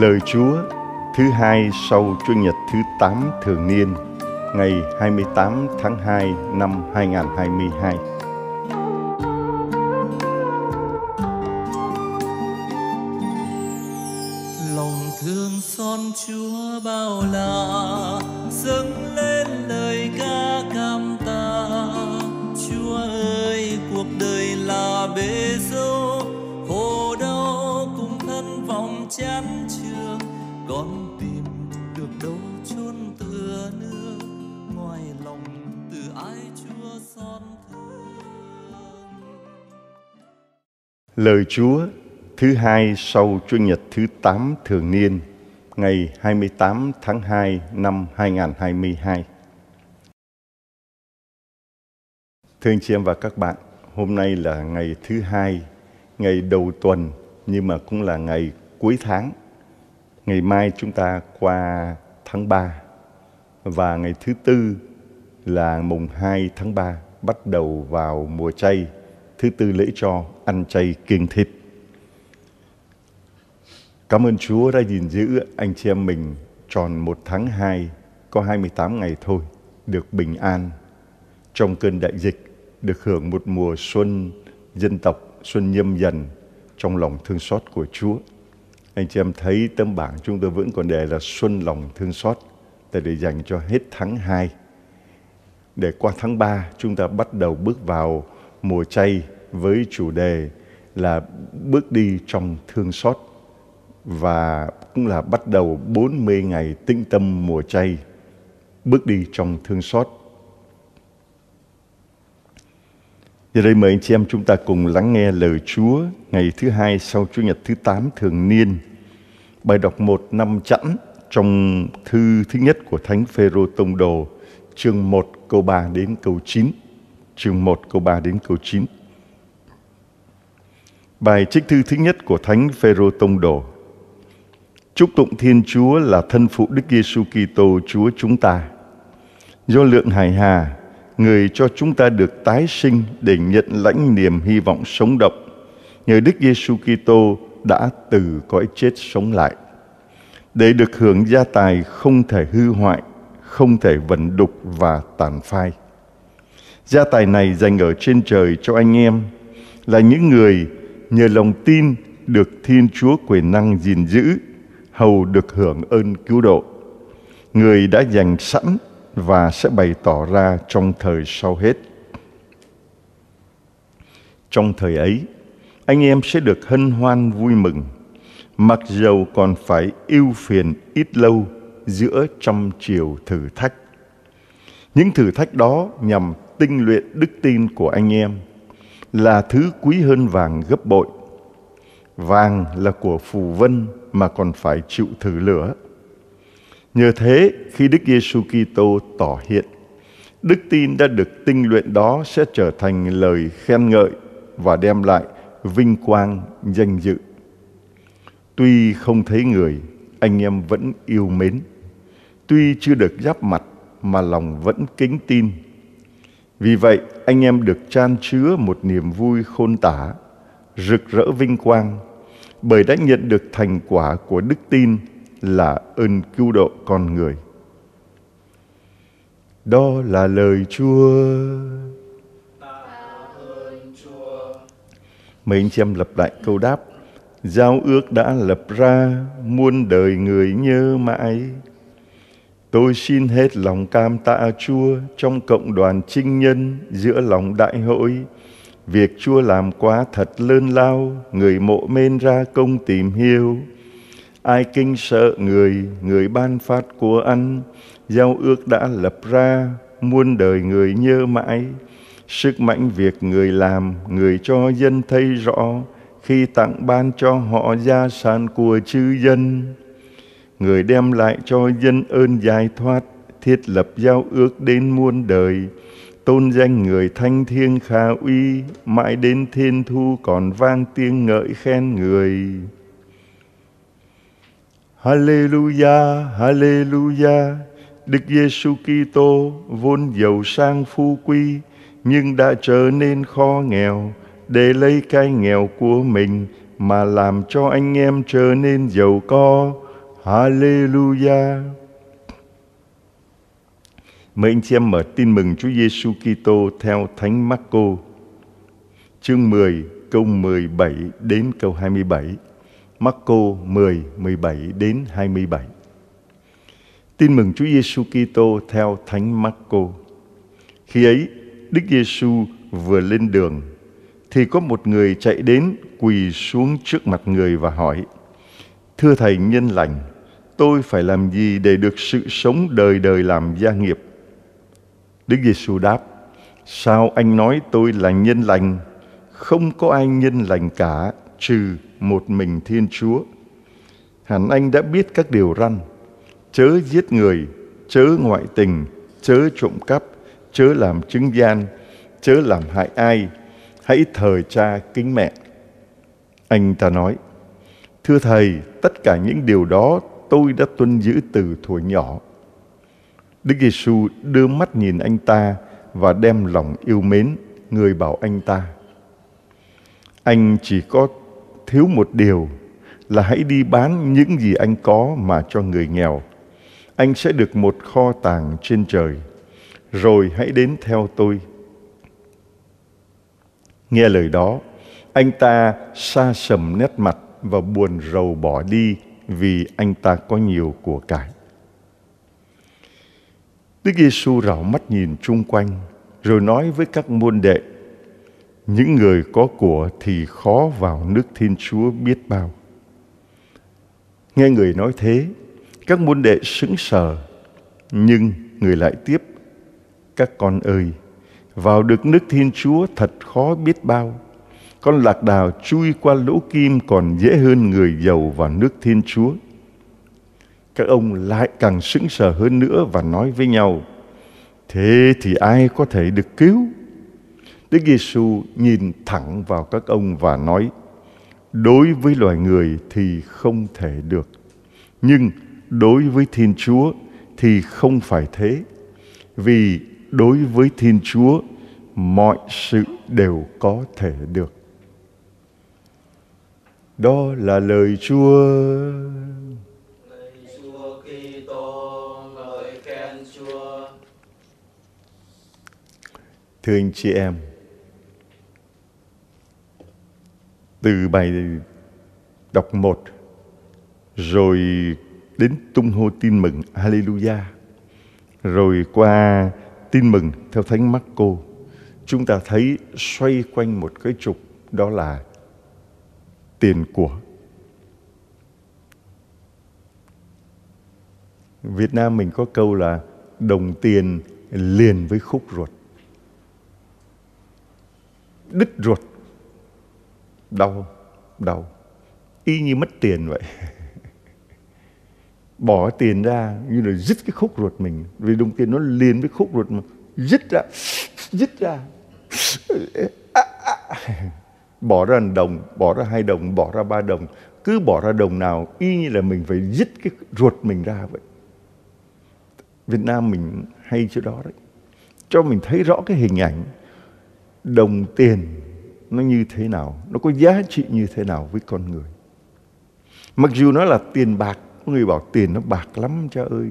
Lời Chúa, thứ hai sau Chủ nhật thứ 8 thường niên, ngày 28 tháng 2 năm 2022. Lời Chúa thứ hai sau Chủ nhật thứ 8 thường niên ngày 28 tháng 2 năm 2022. Thưa anh chị em và các bạn, hôm nay là ngày thứ hai, ngày đầu tuần nhưng mà cũng là ngày cuối tháng. Ngày mai chúng ta qua tháng 3 và ngày thứ tư là mùng 2 tháng 3 bắt đầu vào mùa chay. Thứ tư lễ cho ăn chay kiêng thịt. Cảm ơn Chúa đã gìn giữ anh chị em mình tròn một tháng 2, có 28 ngày thôi, được bình an trong cơn đại dịch, được hưởng một mùa xuân dân tộc, xuân nhâm dần trong lòng thương xót của Chúa. Anh chị em thấy tấm bảng chúng tôi vẫn còn đề là xuân lòng thương xót, để để dành cho hết tháng 2. Để qua tháng 3 chúng ta bắt đầu bước vào mùa chay với chủ đề là bước đi trong thương xót và cũng là bắt đầu 40 ngày tĩnh tâm mùa chay, bước đi trong thương xót. Giờ đây mời anh chị em chúng ta cùng lắng nghe lời Chúa ngày thứ hai sau Chủ nhật thứ 8 thường niên. Bài đọc một năm chẵn trong thư thứ nhất của Thánh Phêrô Tông Đồ, chương 1 câu 3 đến câu 9. Chương 1 câu 3 đến câu 9. Bài trích thư thứ nhất của Thánh Phêrô Tông Đồ. Chúc tụng Thiên Chúa là thân phụ Đức Giêsu Kitô Chúa chúng ta. Do lượng hài hà, người cho chúng ta được tái sinh để nhận lãnh niềm hy vọng sống động. Nhờ Đức Giêsu Kitô đã từ cõi chết sống lại. Để được hưởng gia tài không thể hư hoại, không thể vẩn đục và tàn phai. Gia tài này dành ở trên trời cho anh em là những người nhờ lòng tin được Thiên Chúa quyền năng gìn giữ hầu được hưởng ơn cứu độ. Người đã dành sẵn và sẽ bày tỏ ra trong thời sau hết. Trong thời ấy, anh em sẽ được hân hoan vui mừng, mặc dầu còn phải ưu phiền ít lâu giữa trăm chiều thử thách. Những thử thách đó nhằm tinh luyện đức tin của anh em là thứ quý hơn vàng gấp bội. Vàng là của phù vân mà còn phải chịu thử lửa. Nhờ thế, khi Đức Giêsu Kitô tỏ hiện, đức tin đã được tinh luyện đó sẽ trở thành lời khen ngợi và đem lại vinh quang danh dự. Tuy không thấy người, anh em vẫn yêu mến. Tuy chưa được giáp mặt mà lòng vẫn kính tin. Vì vậy, anh em được chan chứa một niềm vui khôn tả, rực rỡ vinh quang bởi đã nhận được thành quả của đức tin là ơn cứu độ con người. Đó là lời Chúa. Mấy anh chị em lập lại câu đáp. Giao ước đã lập ra, muôn đời người nhớ mãi. Tôi xin hết lòng cam tạ Chúa trong cộng đoàn trinh nhân giữa lòng đại hội. Việc Chúa làm quá thật lớn lao, người mộ men ra công tìm hiểu. Ai kinh sợ người, người ban phát của ăn, giao ước đã lập ra, muôn đời người nhớ mãi. Sức mạnh việc người làm, người cho dân thấy rõ, khi tặng ban cho họ gia sản của chư dân. Người đem lại cho dân ơn giải thoát, thiết lập giao ước đến muôn đời, tôn danh người thanh thiên khả uy, mãi đến thiên thu còn vang tiếng ngợi khen người. Hallelujah, Hallelujah, Đức Giêsu Kitô vốn giàu sang phu quý, nhưng đã trở nên khó nghèo để lấy cái nghèo của mình mà làm cho anh em trở nên giàu có. Hallelujah. Mời anh chị em mở tin mừng Chúa Giêsu Kitô theo Thánh Marco chương 10 câu 17 đến câu 27. Marco 10 17 đến 27. Tin mừng Chúa Giêsu Kitô theo Thánh Marco. Khi ấy, Đức Giêsu vừa lên đường thì có một người chạy đến quỳ xuống trước mặt người và hỏi: Thưa thầy nhân lành, tôi phải làm gì để được sự sống đời đời làm gia nghiệp? Đức Giêsu đáp: Sao anh nói tôi là nhân lành? Không có ai nhân lành cả trừ một mình Thiên Chúa. Hẳn anh đã biết các điều răn: chớ giết người, chớ ngoại tình, chớ trộm cắp, chớ làm chứng gian, chớ làm hại ai, hãy thờ cha kính mẹ. Anh ta nói: Thưa thầy, tất cả những điều đó tôi đã tuân giữ từ thuở nhỏ. Đức Giêsu đưa mắt nhìn anh ta và đem lòng yêu mến, người bảo anh ta: Anh chỉ có thiếu một điều là hãy đi bán những gì anh có mà cho người nghèo. Anh sẽ được một kho tàng trên trời. Rồi hãy đến theo tôi. Nghe lời đó, anh ta xa sầm nét mặt và buồn rầu bỏ đi vì anh ta có nhiều của cải. Đức Giêsu rảo mắt nhìn chung quanh rồi nói với các môn đệ những người có của thì khó vào nước Thiên Chúa biết bao. Nghe người nói thế, các môn đệ sững sờ, nhưng người lại tiếp, các con ơi, vào được nước Thiên Chúa thật khó biết bao. Con lạc đào chui qua lỗ kim còn dễ hơn người giàu vào nước Thiên Chúa. Các ông lại càng sững sờ hơn nữa và nói với nhau, thế thì ai có thể được cứu? Đức Giêsu nhìn thẳng vào các ông và nói: Đối với loài người thì không thể được, nhưng đối với Thiên Chúa thì không phải thế. Vì đối với Thiên Chúa mọi sự đều có thể được. Đó là lời Chúa. Lạy Chúa Kitô, ngợi khen Chúa. Thưa anh chị em, từ bài đọc một rồi đến tung hô tin mừng Hallelujah rồi qua tin mừng theo Thánh Marco chúng ta thấy xoay quanh một cái trục đó là tiền của Việt Nam mình có câu là đồng tiền liền với khúc ruột, đứt ruột, đau đau. Y như mất tiền vậy. Bỏ tiền ra như là dứt cái khúc ruột mình. Vì đồng tiền nó liền với khúc ruột mà. Dứt ra. Dứt ra. À, à bỏ ra một đồng, bỏ ra hai đồng, bỏ ra ba đồng. Cứ bỏ ra đồng nào, y như là mình phải dứt cái ruột mình ra vậy. Việt Nam mình hay chỗ đó đấy. Cho mình thấy rõ cái hình ảnh đồng tiền nó như thế nào, nó có giá trị như thế nào với con người. Mặc dù nó là tiền bạc, có người bảo tiền nó bạc lắm, cha ơi,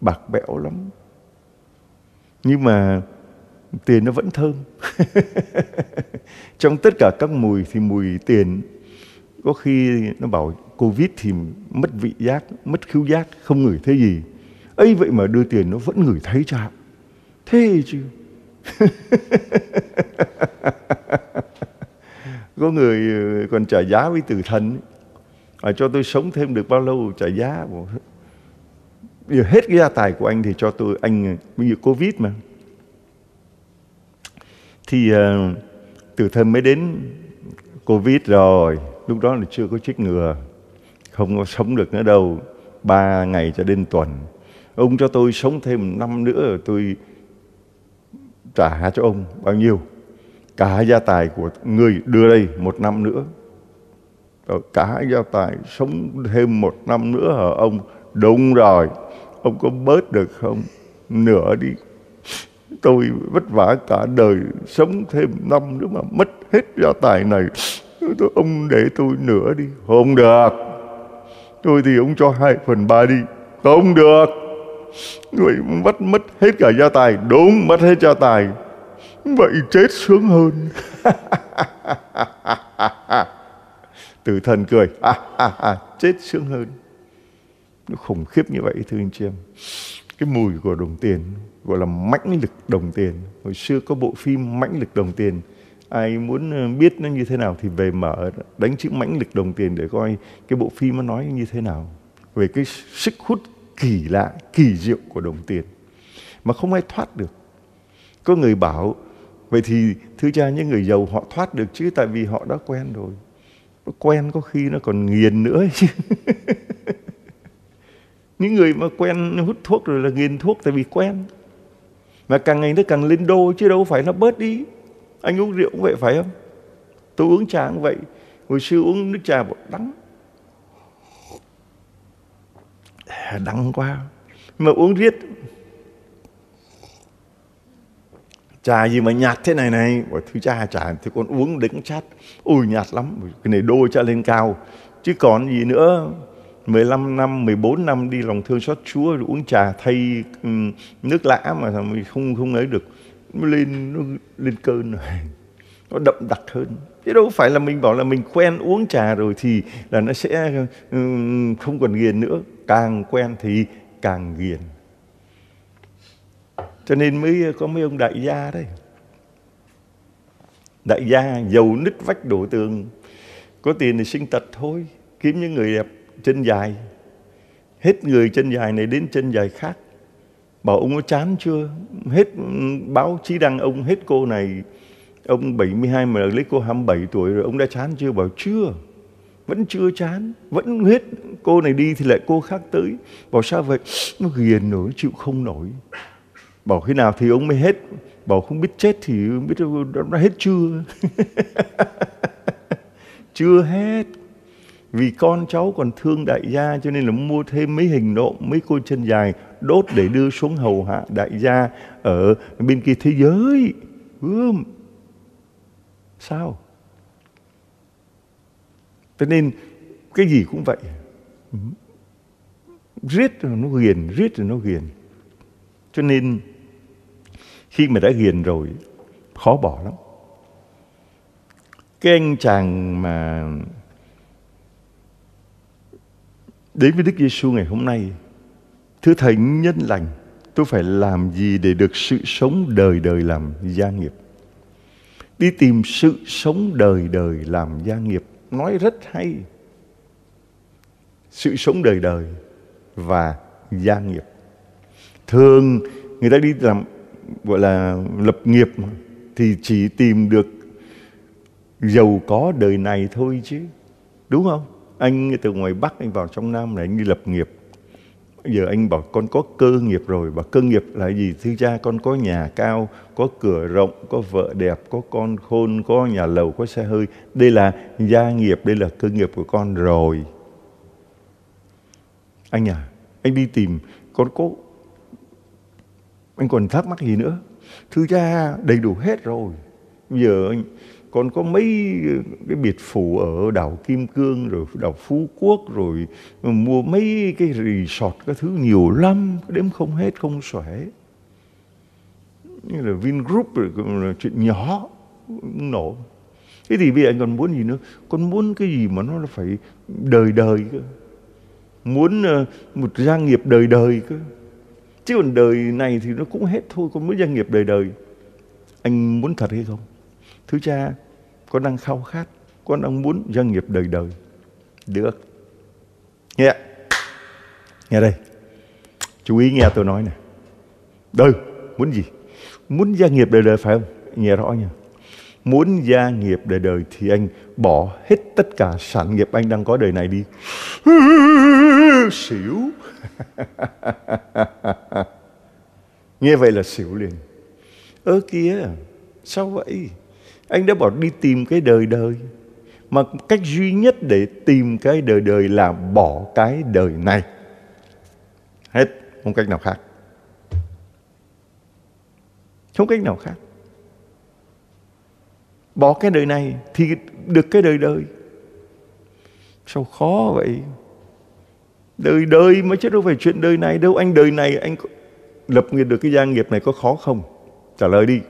bạc bẽo lắm. Nhưng mà tiền nó vẫn thơm. Trong tất cả các mùi thì mùi tiền có khi nó bảo covid thì mất vị giác mất khứu giác không ngửi thấy gì. Ấy vậy mà đưa tiền nó vẫn ngửi thấy cha thế chứ? Có người ờ, còn trả giá với tử thần à, cho tôi sống thêm được bao lâu trả giá? Bây giờ hết cái gia tài của anh thì cho tôi anh ờ, bây giờ covid mà thì uh, từ thân mới đến covid rồi lúc đó là chưa có chích ngừa không có sống được nữa đâu ba ngày cho đến tuần. Ông cho tôi sống thêm năm nữa rồi tôi trả cho ông bao nhiêu? Cả gia tài của người đưa đây một năm nữa. Rồi cả gia tài sống thêm một năm nữa hả ông? Đúng rồi. Ông có bớt được không? Nửa đi tôi vất vả cả đời sống thêm năm nữa mà mất hết gia tài này. Tôi ông để tôi nửa đi. Không được. Tôi thì ông cho hai phần ba đi. Không được. Người mất mất hết cả gia tài. Đúng mất hết gia tài. Vậy chết sướng hơn. Tử thần cười. À, à, à, chết sướng hơn. Nó khủng khiếp như vậy thưa anh chị em. Cái mùi của đồng tiền gọi là mãnh lực đồng tiền. Hồi xưa có bộ phim mãnh lực đồng tiền. Ai muốn ờ, biết nó như thế nào thì về mở, đánh chữ mãnh lực đồng tiền để coi cái bộ phim nó nói như thế nào. Về cái sức hút kỳ lạ, kỳ diệu của đồng tiền. Mà không ai thoát được. Có người bảo, vậy thì thưa cha, những người giàu họ thoát được chứ? Tại vì họ đã quen rồi. Nó quen có khi nó còn nghiền nữa chứ. Những người mà quen hút thuốc rồi là nghiền thuốc tại vì quen mà càng ngày nó càng lên đô chứ đâu phải nó bớt đi. Anh uống rượu cũng vậy, phải không? Tôi uống trà cũng vậy. Hồi xưa uống nước trà bột đắng. Đắng quá. Mà uống riết. Trà gì mà nhạt thế này này? Bảo thứ cha trà thì con uống đến chát. Ui nhạt lắm. Cái này đô cha lên cao. Chứ còn gì nữa. 15 năm, 14 năm đi lòng thương xót Chúa uống trà thay ừ, nước lã mà mình không không ấy được. Nó lên nó lên cơn rồi. Nó đậm đặc hơn. Chứ đâu phải là mình bảo là mình quen uống trà rồi thì là nó sẽ ừ, không còn nghiền nữa. Càng quen thì càng nghiền. Cho nên mới có mấy ông đại gia đấy. Đại gia giàu nứt vách đổ tường. Có tiền thì sinh tật thôi. Kiếm những người đẹp chân dài. Hết người chân dài này đến chân dài khác. Bảo ông có chán chưa? Hết ừ, báo chí đăng ông, hết cô này. Ông 72 mà lấy cô 27 tuổi rồi, ông đã chán chưa? Bảo chưa. Vẫn chưa chán. Vẫn hết cô này đi thì lại cô khác tới. Bảo sao vậy? Nó ghiền nổi, chịu không nổi. Bảo khi nào thì ông mới hết. Bảo không biết chết thì biết nó hết chưa? Chưa hết vì con cháu còn thương đại gia cho nên là mua thêm mấy hình nộm, mấy cô chân dài đốt để đưa xuống hầu hạ đại gia ở bên kia thế giới. Gươm sao? Cho nên cái gì cũng vậy. Riết rồi nó ghiền riết rồi nó ghiền cho nên khi mà đã ghiền rồi, khó bỏ lắm. Cái anh chàng mà đến với Đức Giêsu ngày hôm nay, thưa thầy nhân lành, tôi phải làm gì để được sự sống đời đời làm gia nghiệp? Đi tìm sự sống đời đời làm gia nghiệp, nói rất hay. Sự sống đời đời và gia nghiệp. Thường người ta đi làm, gọi là, lập nghiệp thì chỉ tìm được giàu có đời này thôi chứ, đúng không? Anh từ ngoài bắc anh vào trong nam này, anh đi lập nghiệp. Giờ anh bảo con có cơ nghiệp rồi và cơ nghiệp là gì? Thứ cha, con có nhà cao, có cửa rộng, có vợ đẹp, có con khôn, có nhà lầu, có xe hơi. Đây là gia nghiệp, đây là cơ nghiệp của con rồi. Anh à anh đi tìm, con có, anh còn thắc mắc gì nữa? Thứ cha, đầy đủ hết rồi. Bây giờ anh còn có mấy ờ, cái biệt phủ ở đảo Kim Cương rồi đảo Phú Quốc rồi ờ, mua mấy cái resort cái thứ nhiều lắm đếm không hết, không xuể. Như là Vingroup rồi là chuyện nhỏ nổ. Thế thì bây giờ anh còn muốn gì nữa? Con muốn cái gì mà nó là phải đời đời cơ? Muốn ờ, một gia nghiệp đời đời cơ? Chứ còn đời này thì nó cũng hết thôi, con muốn gia nghiệp đời đời. Anh muốn thật hay không? Thứ cha con đang khao khát con đang muốn doanh nghiệp đời đời. Được. Nghe. Nghe đây. Chú ý nghe tôi nói này đời muốn gì? Muốn gia nghiệp đời đời phải không? Nghe rõ nha. Muốn gia nghiệp đời đời thì anh bỏ hết tất cả sản nghiệp anh đang có đời này đi. Xỉu. Nghe vậy là xỉu liền. Ơ kia sao vậy? Anh đã bảo đi tìm cái đời đời. Mà cách duy nhất để tìm cái đời đời là bỏ cái đời này. Hết, không cách nào khác. Không cách nào khác. Bỏ cái đời này thì được cái đời đời. Sao khó vậy? Đời đời mà chứ đâu phải chuyện đời này đâu. Anh đời này, anh lập nghiệp được cái gia nghiệp này có khó không? Trả lời đi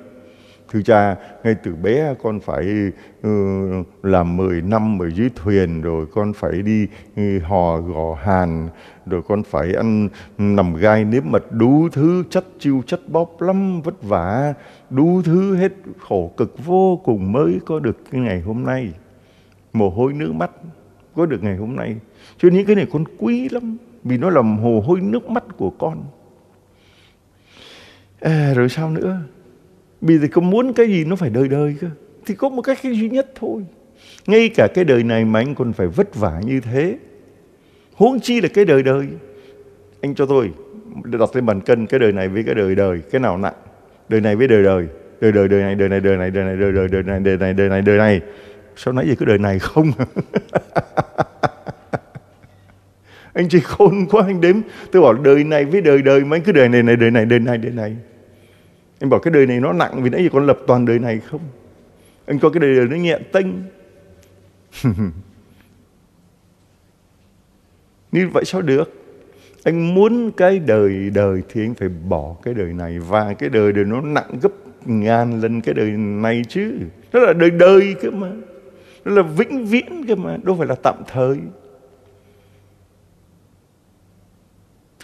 thưa cha ngay từ bé con phải uh, làm 10 năm ở dưới thuyền rồi con phải đi uh, hò gò hàn rồi con phải ăn ừ, nằm gai nếp mật đủ thứ chất chiêu chất bóp lắm vất vả đủ thứ hết khổ cực vô cùng mới có được cái ngày hôm nay. Mồ hôi nước mắt có được ngày hôm nay. Cho những cái này con quý lắm vì nó là mồ hôi nước mắt của con. À, rồi sao nữa? Bây giờ có muốn cái gì nó phải đời đời cơ thì có một cách duy nhất thôi ngay cả cái đời này mà anh còn phải vất vả như thế huống chi là cái đời đời anh cho tôi đặt lên bàn cân cái đời này với cái đời đời cái nào nặng đời này với đời đời đời đời đời này đời này đời này đời này đời đời đời này đời này đời này đời này sao nãy giờ cái đời này không anh chỉ khôn quá anh đếm tôi bảo đời này với đời đời mấy cái đời này này đời này đời này đời này anh bảo cái đời này nó nặng vì nãy giờ con lập toàn đời này không? Anh coi cái đời này nó nhẹ tênh. Như vậy sao được? Anh muốn cái đời đời thì anh phải bỏ cái đời này và cái đời đời nó nặng gấp ngàn lần cái đời này chứ. Đó là đời đời cơ mà. Đó là vĩnh viễn cơ mà, đâu phải là tạm thời.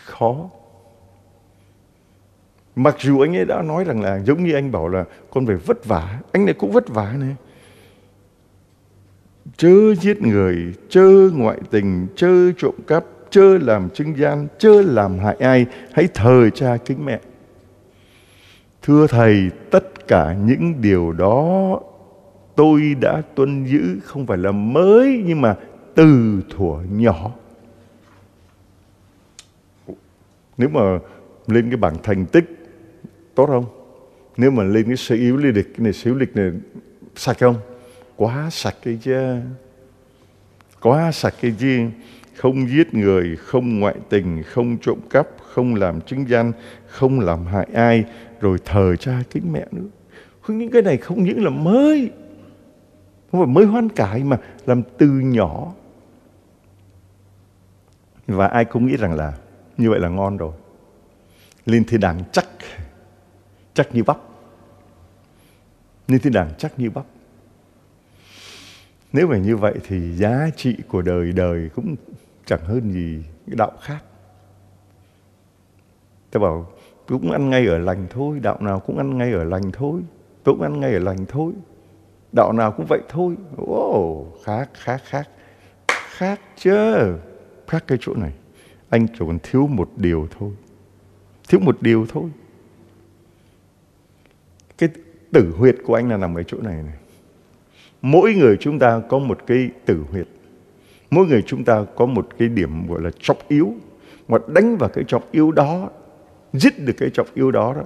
Khó mặc dù anh ấy đã nói rằng là giống như anh bảo là con phải vất vả, anh này cũng vất vả này chớ giết người, chớ ngoại tình, chớ trộm cắp, chớ làm chứng gian, chớ làm hại ai, hãy thờ cha kính mẹ. Thưa thầy, tất cả những điều đó tôi đã tuân giữ không phải là mới nhưng mà từ thuở nhỏ. Nếu mà lên cái bảng thành tích tốt không? Nếu mà lên cái sự yếu lý lịch cái này, xíu yếu lịch này, sạch không? Quá sạch cái chứ. Quá sạch cái chứ. Không giết người, không ngoại tình, không trộm cắp, không làm chứng gian không làm hại ai, rồi thờ cha kính mẹ nữa. Không, những cái này không những là mới. Không phải mới hoan cải mà làm từ nhỏ. Và ai cũng nghĩ rằng là như vậy là ngon rồi. Lên thiên đàng chắc chắc như bắp. Như thiên đàng chắc như bắp. Nếu mà như vậy thì giá trị của đời đời cũng chẳng hơn gì cái đạo khác. Tôi bảo cũng ăn ngay ở lành thôi đạo nào cũng ăn ngay ở lành thôi tôi cũng ăn ngay ở lành thôi đạo nào cũng vậy thôi. Ồ oh, khác khác khác khác chứ khác cái chỗ này. Anh chỉ còn thiếu một điều thôi thiếu một điều thôi tử huyệt của anh là nằm ở chỗ này này. Mỗi người chúng ta có một cái tử huyệt. Mỗi người chúng ta có một cái điểm gọi là trọng yếu. Mà đánh vào cái trọng yếu đó, giết được cái trọng yếu đó đó,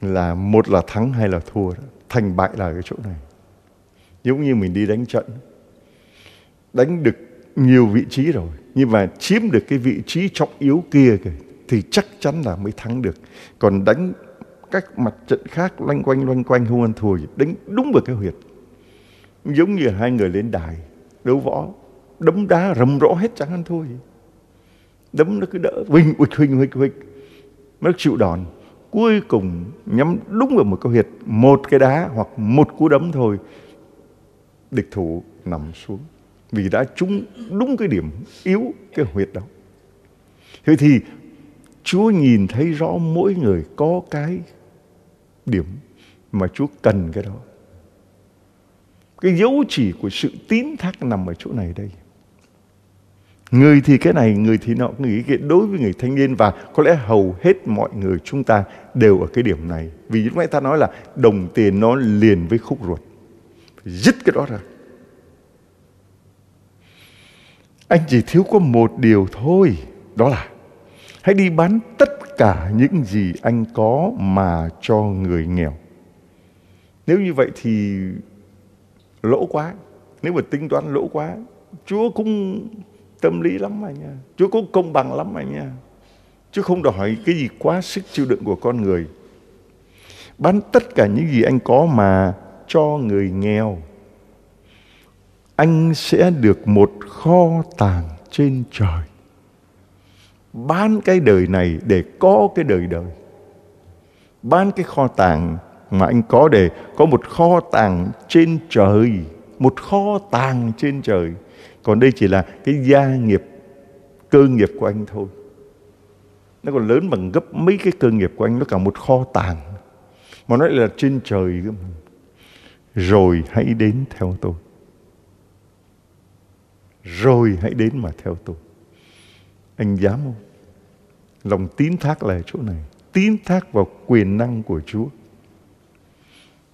là một là thắng hay là thua đó. thành bại là cái chỗ này. Giống như mình đi đánh trận, đánh được nhiều vị trí rồi, nhưng mà chiếm được cái vị trí trọng yếu kia kìa, thì chắc chắn là mới thắng được. Còn đánh các mặt trận khác loanh quanh loanh quanh, không ăn thua gì, đánh đúng vào cái huyệt. Giống như hai người lên đài, đấu võ, đấm đá rầm rõ hết chẳng ăn thua gì. Đấm nó cứ đỡ, huỳnh huỳnh huỳnh huỳnh huỳnh. Nó chịu đòn. Cuối cùng nhắm đúng vào một cái huyệt, một cái đá hoặc một cú đấm thôi. Địch thủ nằm xuống. Vì đã trúng đúng cái điểm yếu cái huyệt đó. Thế thì Chúa nhìn thấy rõ mỗi người có cái điểm mà Chúa cần cái đó. Cái dấu chỉ của sự tín thác nằm ở chỗ này đây. Người thì cái này, người thì nọ, nghĩ kia đối với người thanh niên và có lẽ hầu hết mọi người chúng ta đều ở cái điểm này. Vì lúc nãy ta nói là đồng tiền nó liền với khúc ruột. Dứt cái đó ra. Anh chỉ thiếu có một điều thôi, đó là hãy đi bán tất cả những gì anh có mà cho người nghèo. Nếu như vậy thì lỗ quá. Nếu mà tính toán lỗ quá, Chúa cũng tâm lý lắm mà nha. Chúa cũng công bằng lắm mà nha. chúa không đòi hỏi cái gì quá sức chịu đựng của con người. Bán tất cả những gì anh có mà cho người nghèo anh sẽ được một kho tàng trên trời bán cái đời này để có cái đời đời. Bán cái kho tàng mà anh có để có một kho tàng trên trời, một kho tàng trên trời. Còn đây chỉ là cái gia nghiệp, cơ nghiệp của anh thôi. Nó còn lớn bằng gấp mấy cái cơ nghiệp của anh, nó cả một kho tàng. Mà nói là trên trời cơ mà. rồi hãy đến theo tôi. Rồi hãy đến mà theo tôi anh dám không? Lòng tín thác là chỗ này. Tín thác vào quyền năng của chúa.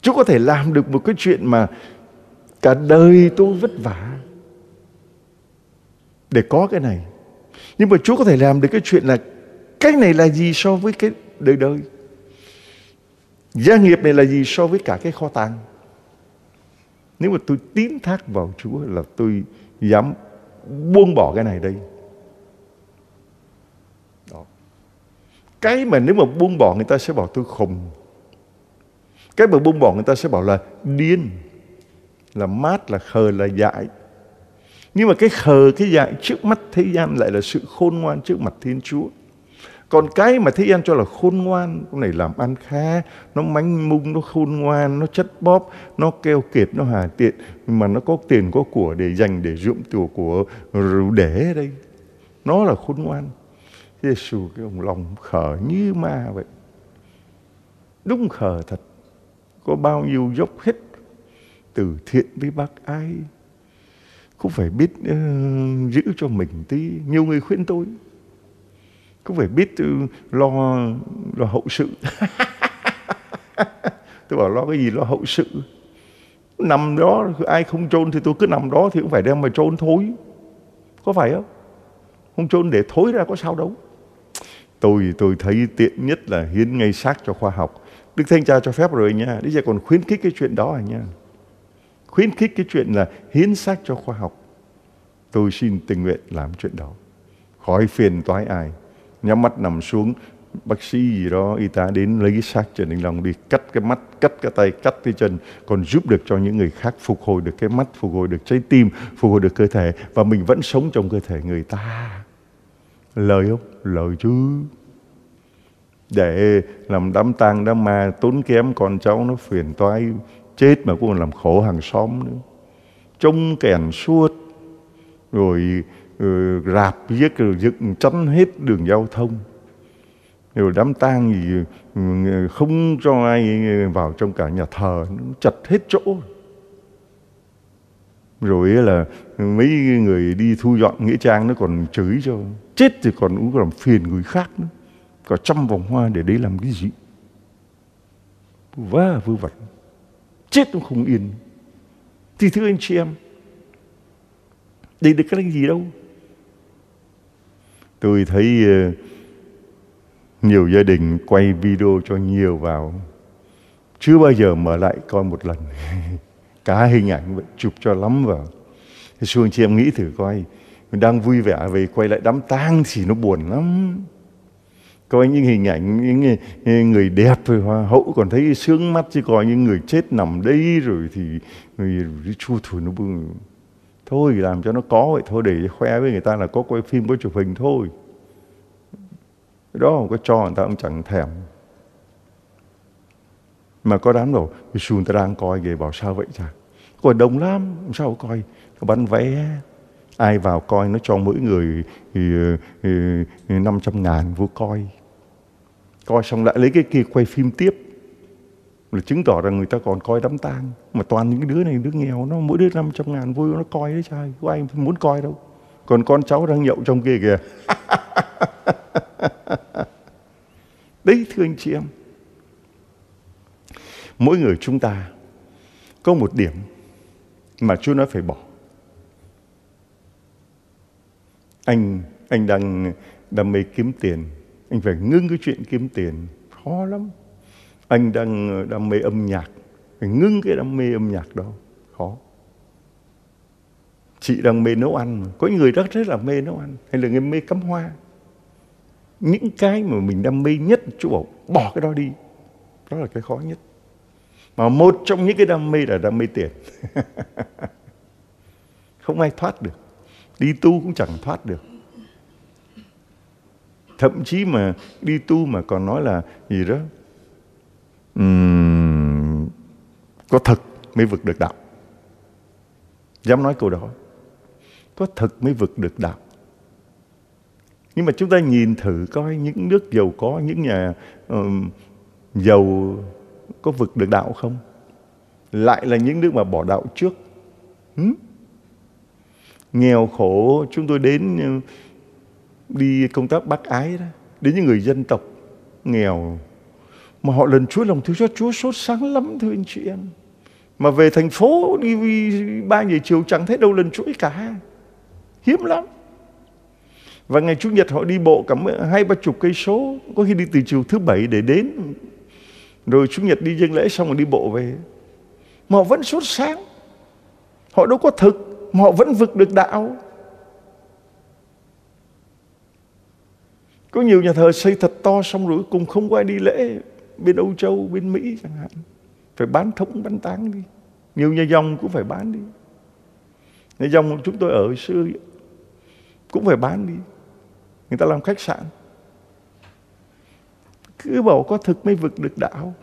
Chúa có thể làm được một cái chuyện mà cả đời tôi vất vả để có cái này. Nhưng mà chúa có thể làm được cái chuyện là cái này là gì so với cái đời đời? Gia nghiệp này là gì so với cả cái kho tàng? Nếu mà tôi tín thác vào chúa là tôi dám buông bỏ cái này đây. Cái mà nếu mà buông bỏ người ta sẽ bảo tôi khùng. Cái mà buông bỏ người ta sẽ bảo là điên, là mát, là khờ, là dại. Nhưng mà cái khờ, cái dại trước mắt thế gian lại là sự khôn ngoan trước mặt thiên chúa. Còn cái mà thế gian cho là khôn ngoan cái này làm ăn khá, nó mánh mung, nó khôn ngoan, nó chất bóp, nó keo kiệt, nó hà tiện mà nó có tiền, có của để dành để dụng tiểu của để ở đây. Nó là khôn ngoan. Giêsu cái ông lòng khờ như ma vậy. Đúng khờ thật có bao nhiêu dốc hết từ thiện với bác ai. Cũng phải biết uh, giữ cho mình tí? Nhiều người khuyên tôi. Cũng phải biết uh, lo lo hậu sự? Tôi bảo lo cái gì lo hậu sự? Nằm đó ai không trôn thì tôi cứ nằm đó thì cũng phải đem mà trôn thối. Có phải không? Không trôn để thối ra có sao đâu tôi tôi thấy tiện nhất là hiến ngay xác cho khoa học. Đức thanh cha cho phép rồi nha. Bây giờ còn khuyến khích cái chuyện đó à nha. Khuyến khích cái chuyện là hiến xác cho khoa học. Tôi xin tình nguyện làm chuyện đó. Khỏi phiền toái ai. Nhắm mắt nằm xuống. Bác sĩ gì đó, y tá đến lấy cái xác Trần Đình Long đi. Cắt cái mắt, cắt cái tay, cắt cái chân. Còn giúp được cho những người khác phục hồi được cái mắt, phục hồi được trái tim, phục hồi được cơ thể. Và mình vẫn sống trong cơ thể người ta lời không lời chứ. Để làm đám tang đám ma tốn kém con cháu nó phiền toái chết mà cũng làm khổ hàng xóm nữa. Trông kèn suốt rồi, ừ, rồi rạp giết rồi dựng chắn hết đường giao thông. Rồi đám tang gì ừ, ừ, không cho ai vào trong cả nhà thờ nó chật hết chỗ. Rồi là mấy người đi thu dọn nghĩa trang nó còn chửi cho chết thì còn cũng làm phiền người khác nữa. Cả trăm vòng hoa để đấy làm cái gì? Vá vư vẩn. Chết cũng không yên. Thì thưa anh chị em đây được cái gì đâu. Tôi thấy ờ, nhiều gia đình quay video cho nhiều vào. Chưa bao giờ mở lại coi một lần. Cả hình ảnh vậy chụp cho lắm vào. Thì xuống anh chị em nghĩ thử coi mình đang vui vẻ về quay lại đám tang thì nó buồn lắm. Coi những hình ảnh, những người đẹp rồi, hoa hậu còn thấy sướng mắt, chứ coi những người chết nằm đây rồi thì người chua thủi nó bưng thôi, làm cho nó có vậy thôi, để khoe với người ta là có quay phim, có chụp hình thôi. Đó không có cho người ta cũng chẳng thèm. Mà có đám đâu Giêsu người ta đang coi về bảo sao vậy chả? Coi đông lắm sao coi bán vé ai vào coi nó cho mỗi người thì, thì, thì 500 ngàn vô coi. Coi xong lại lấy cái kia quay phim tiếp. Là chứng tỏ rằng người ta còn coi đám tang. Mà toàn những đứa này đứa nghèo nó mỗi đứa 500 ngàn vui nó coi đấy trai có ai muốn coi đâu. Còn con cháu đang nhậu trong kia kìa. Đấy thưa anh chị em. Mỗi người chúng ta có một điểm mà Chúa nói phải bỏ. Anh anh đang đam mê kiếm tiền. Anh phải ngưng cái chuyện kiếm tiền. Khó lắm. Anh đang ờ, đam mê âm nhạc. Phải ngưng cái đam mê âm nhạc đó. Khó. Chị đang mê nấu ăn có những người rất rất là mê nấu ăn. Hay là người mê cắm hoa. Những cái mà mình đam mê nhất, chú bảo, bỏ cái đó đi. Đó là cái khó nhất. Mà một trong những cái đam mê là đam mê tiền. Không ai thoát được đi tu cũng chẳng thoát được. Thậm chí mà đi tu mà còn nói là gì đó uhm, có thật mới vực được đạo. Dám nói câu đó. Có thật mới vực được đạo. Nhưng mà chúng ta nhìn thử coi những nước giàu có những nhà um, giàu có vực được đạo không? Lại là những nước mà bỏ đạo trước. Hmm? Nghèo khổ, chúng tôi đến ờ, đi công tác bác ái đó, đến những người dân tộc nghèo. Mà họ lần Chúa lòng thương cho Chúa sốt sáng lắm, thưa anh chị em. Mà về thành phố đi ba giờ chiều chẳng thấy đâu lần chuỗi cả. Hiếm lắm. Và ngày chủ nhật họ đi bộ cả hai ba chục cây số, có khi đi từ chiều thứ bảy để đến. Rồi chủ nhật đi dân lễ xong rồi đi bộ về. Mà họ vẫn sốt sáng. Họ đâu có thực mà họ vẫn vực được đạo có nhiều nhà thờ xây thật to xong rồi cùng không có ai đi lễ bên Âu Châu, bên Mỹ chẳng hạn. Phải bán thống bán táng đi. Nhiều nhà dòng cũng phải bán đi. Nhà dòng chúng tôi ở xưa cũng phải bán đi. Người ta làm khách sạn. Cứ bảo có thực mới vực được đạo.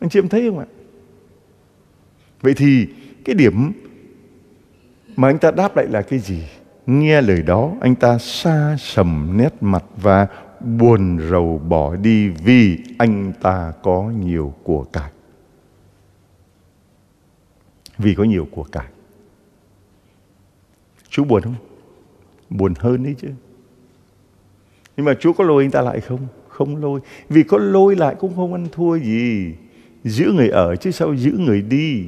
Anh chị em thấy không ạ? Vậy thì cái điểm mà anh ta đáp lại là cái gì? Nghe lời đó, anh ta xa sầm nét mặt và buồn rầu bỏ đi vì anh ta có nhiều của cải. Vì có nhiều của cải. Chú buồn không? Buồn hơn đấy chứ. Nhưng mà Chúa có lôi anh ta lại không? Không lôi. Vì có lôi lại cũng không ăn thua gì. Giữ người ở chứ sao giữ người đi.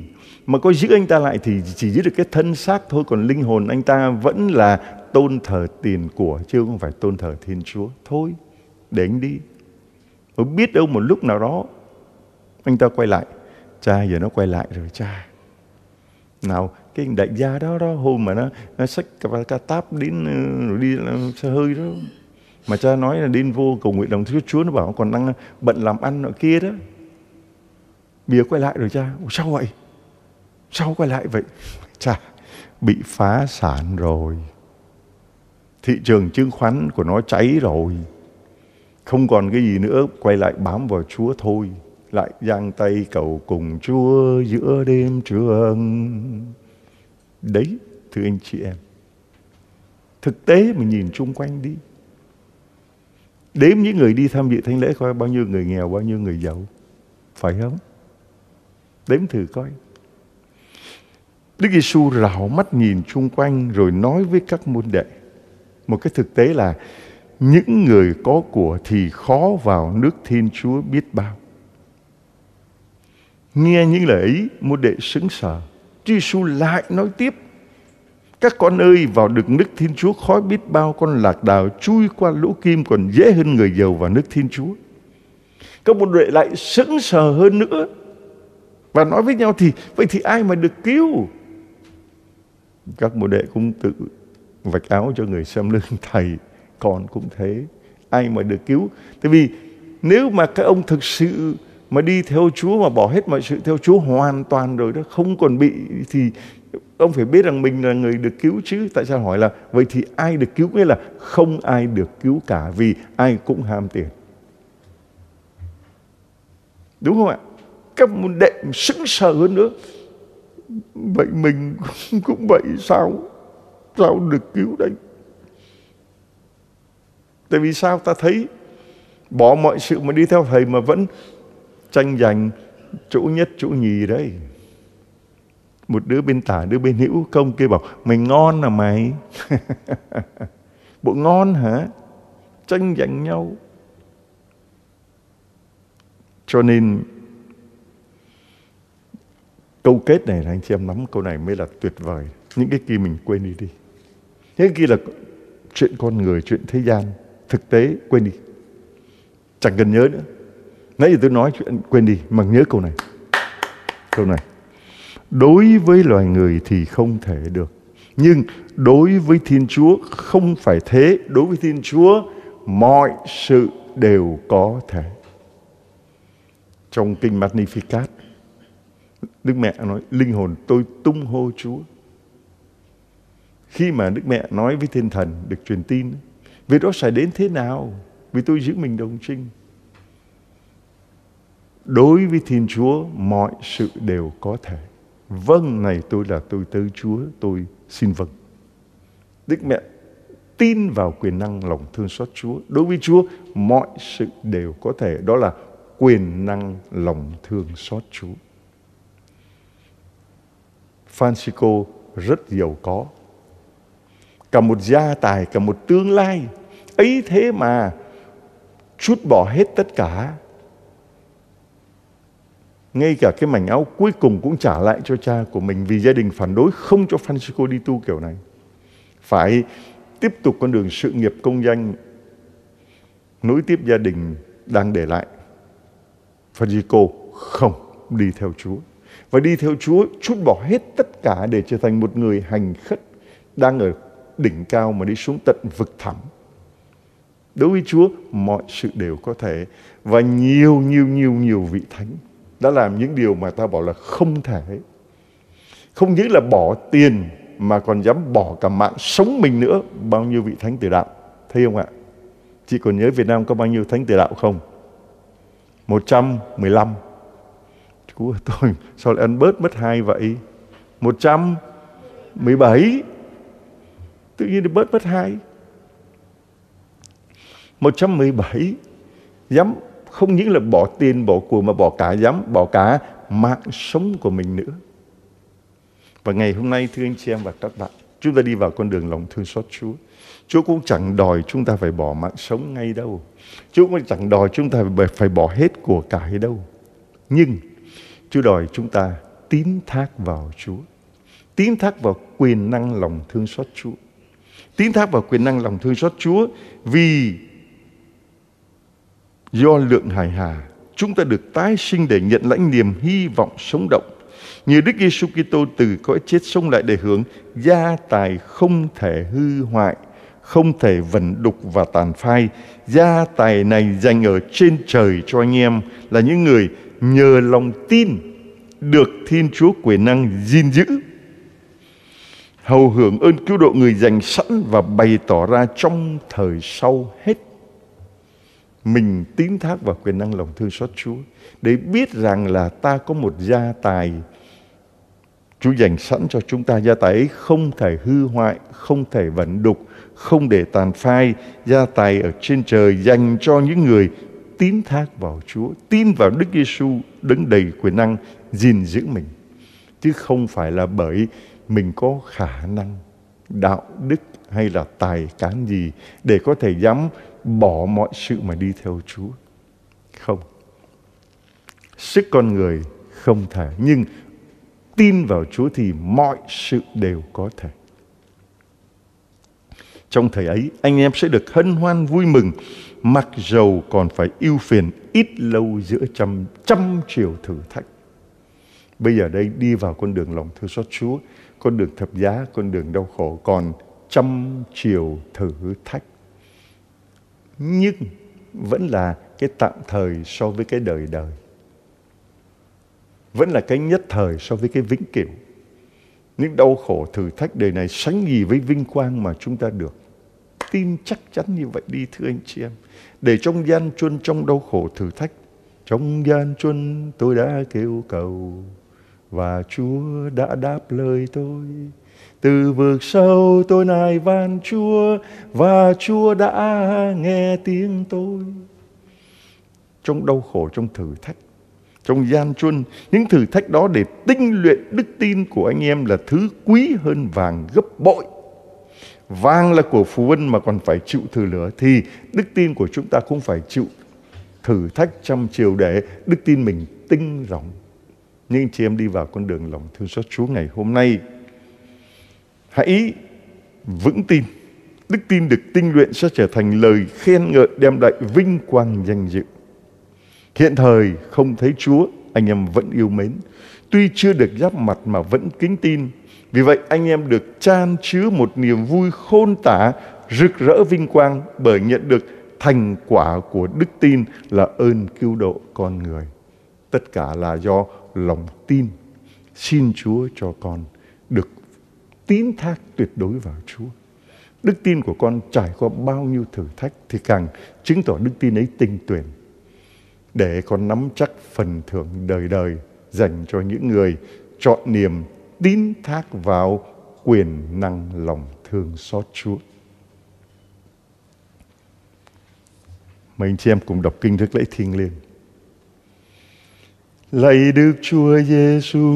Mà có giữ anh ta lại thì chỉ giữ được cái thân xác thôi. Còn linh hồn anh ta vẫn là tôn thờ tiền của chứ không phải tôn thờ Thiên Chúa. Thôi để anh đi. Tôi biết đâu một lúc nào đó anh ta quay lại. Cha giờ nó quay lại rồi cha. Nào cái đại gia đó đó hôm mà nó nó xách cà, cả táp đến ờ, rồi đi ờ, xe hơi đó. Mà cha nói là đến vô cầu nguyện đồng chúa chúa nó bảo còn đang bận làm ăn nọ kia đó. Bìa quay lại rồi cha. Sao vậy? Sao quay lại vậy? Chà, bị phá sản rồi. Thị trường chứng khoán của nó cháy rồi. Không còn cái gì nữa quay lại bám vào Chúa thôi. Lại giang tay cầu cùng Chúa giữa đêm trường. Đấy thưa anh chị em. Thực tế mình nhìn chung quanh đi. Đếm những người đi tham dự thánh lễ coi bao nhiêu người nghèo bao nhiêu người giàu. Phải không? Đếm thử coi. Đức Giêsu rảo mắt nhìn chung quanh rồi nói với các môn đệ một cái thực tế là những người có của thì khó vào nước Thiên Chúa biết bao. Nghe những lời ấy, môn đệ sững sờ. Chúa Giêsu lại nói tiếp. Các con ơi, vào được nước Thiên Chúa khó biết bao con lạc đào chui qua lỗ kim còn dễ hơn người giàu vào nước Thiên Chúa. Các môn đệ lại sững sờ hơn nữa. Và nói với nhau thì, vậy thì ai mà được cứu? Các môn đệ cũng tự vạch áo cho người xem lưng thầy, con cũng thế. Ai mà được cứu? Tại vì nếu mà các ông thực sự mà đi theo Chúa mà bỏ hết mọi sự theo Chúa hoàn toàn rồi đó, không còn bị thì ông phải biết rằng mình là người được cứu chứ. Tại sao hỏi là, vậy thì ai được cứu? Nghĩa là không ai được cứu cả, vì ai cũng ham tiền. Đúng không ạ? Các môn đệ sững sờ hơn nữa vậy mình cũng vậy sao sao được cứu đây Tại vì sao ta thấy bỏ mọi sự mà đi theo thầy mà vẫn tranh giành chỗ nhất chỗ nhì đấy. Một đứa bên tả, đứa bên hữu công kia bảo mày ngon à mày. Bộ ngon hả? Tranh giành nhau. Cho nên câu kết này là anh chị em nắm câu này mới là tuyệt vời. Những cái kia mình quên đi đi. Những cái kia là chuyện con người, chuyện thế gian thực tế quên đi. Chẳng cần nhớ nữa. Nãy giờ tôi nói chuyện quên đi mà nhớ câu này. Câu này. Đối với loài người thì không thể được. Nhưng đối với thiên chúa không phải thế. Đối với thiên chúa mọi sự đều có thể. Trong kinh magnificat Đức mẹ nói linh hồn tôi tung hô Chúa. Khi mà Đức mẹ nói với thiên thần được truyền tin, việc đó xảy đến thế nào? Vì tôi giữ mình đồng trinh. Đối với Thiên Chúa, mọi sự đều có thể. Vâng này tôi là tôi tớ Chúa, tôi xin vâng. Đức mẹ tin vào quyền năng lòng thương xót Chúa. Đối với Chúa, mọi sự đều có thể. Đó là quyền năng lòng thương xót Chúa. Francisco rất giàu có. Cả một gia tài, cả một tương lai. ấy thế mà chút bỏ hết tất cả. Ngay cả cái mảnh áo cuối cùng cũng trả lại cho cha của mình vì gia đình phản đối không cho Francisco đi tu kiểu này. Phải tiếp tục con đường sự nghiệp công danh nối tiếp gia đình đang để lại. Francisco không đi theo Chúa. Và đi theo Chúa chút bỏ hết tất cả để trở thành một người hành khất đang ở đỉnh cao mà đi xuống tận vực thẳm. Đối với Chúa, mọi sự đều có thể. Và nhiều, nhiều, nhiều, nhiều vị thánh đã làm những điều mà ta bảo là không thể. Không những là bỏ tiền mà còn dám bỏ cả mạng sống mình nữa. Bao nhiêu vị thánh tử đạo. Thấy không ạ? Chị còn nhớ Việt Nam có bao nhiêu thánh tử đạo không? 115. Chúa tôi sao lại ăn bớt mất hai vậy? 117. Tự nhiên bớt mất hai. 117 dám không những là bỏ tiền bỏ của mà bỏ cả dám bỏ cả mạng sống của mình nữa. Và ngày hôm nay thưa anh chị em và các bạn, chúng ta đi vào con đường lòng thương xót Chúa. Chúa cũng chẳng đòi chúng ta phải bỏ mạng sống ngay đâu. Chúa cũng chẳng đòi chúng ta phải bỏ hết của cải đâu. Nhưng Chúa đòi chúng ta tín thác vào Chúa. Tín thác vào quyền năng lòng thương xót Chúa. Tín thác vào quyền năng lòng thương xót Chúa vì do lượng hài hà chúng ta được tái sinh để nhận lãnh niềm hy vọng sống động như Đức Giêsu Kitô từ cõi chết sống lại để hưởng gia tài không thể hư hoại, không thể vẩn đục và tàn phai. Gia tài này dành ở trên trời cho anh em là những người nhờ lòng tin được Thiên Chúa quyền năng gìn giữ hầu hưởng ơn cứu độ người dành sẵn và bày tỏ ra trong thời sau hết mình tín thác vào quyền năng lòng thương xót Chúa để biết rằng là ta có một gia tài Chúa dành sẵn cho chúng ta gia tài ấy không thể hư hoại, không thể vận đục, không để tàn phai. Gia tài ở trên trời dành cho những người tín thác vào Chúa, tin vào Đức Giêsu đứng đầy quyền năng gìn giữ mình. Chứ không phải là bởi mình có khả năng, đạo đức hay là tài cán gì để có thể dám bỏ mọi sự mà đi theo Chúa. Không. Sức con người không thể. Nhưng tin vào Chúa thì mọi sự đều có thể. Trong thời ấy, anh em sẽ được hân hoan vui mừng, mặc dầu còn phải yêu phiền ít lâu giữa trăm, trăm triệu thử thách. Bây giờ đây đi vào con đường lòng thương xót Chúa, con đường thập giá, con đường đau khổ, còn trăm triệu thử thách. Nhưng vẫn là cái tạm thời so với cái đời đời. Vẫn là cái nhất thời so với cái vĩnh cửu. Những đau khổ thử thách đời này sánh gì với vinh quang mà chúng ta được tin chắc chắn như vậy đi thưa anh chị em để trong gian chuân trong đau khổ thử thách trong gian chuân tôi đã kêu cầu và Chúa đã đáp lời tôi từ vực sâu tôi nài van Chúa và Chúa đã nghe tiếng tôi. Trong đau khổ, trong thử thách, trong gian chuân những thử thách đó để tinh luyện đức tin của anh em là thứ quý hơn vàng gấp bội. Vàng là của phù huynh mà còn phải chịu thử lửa thì đức tin của chúng ta cũng phải chịu thử thách trăm chiều để đức tin mình tinh rộng. Nhưng chị em đi vào con đường lòng thương xót Chúa ngày hôm nay Hãy vững tin. Đức tin được tinh luyện sẽ trở thành lời khen ngợi đem lại vinh quang danh dự. Hiện thời không thấy Chúa, anh em vẫn yêu mến. Tuy chưa được giáp mặt mà vẫn kính tin. Vì vậy anh em được chan chứa một niềm vui khôn tả, rực rỡ vinh quang bởi nhận được thành quả của đức tin là ơn cứu độ con người. Tất cả là do lòng tin xin Chúa cho con được tín thác tuyệt đối vào Chúa. Đức tin của con trải qua bao nhiêu thử thách thì càng chứng tỏ đức tin ấy tinh tuyển để con nắm chắc phần thưởng đời đời dành cho những người chọn niềm tín thác vào quyền năng lòng thương xót Chúa. Mời anh chị em cùng đọc kinh thức lễ thiêng liêng. Lạy Đức Chúa Giêsu,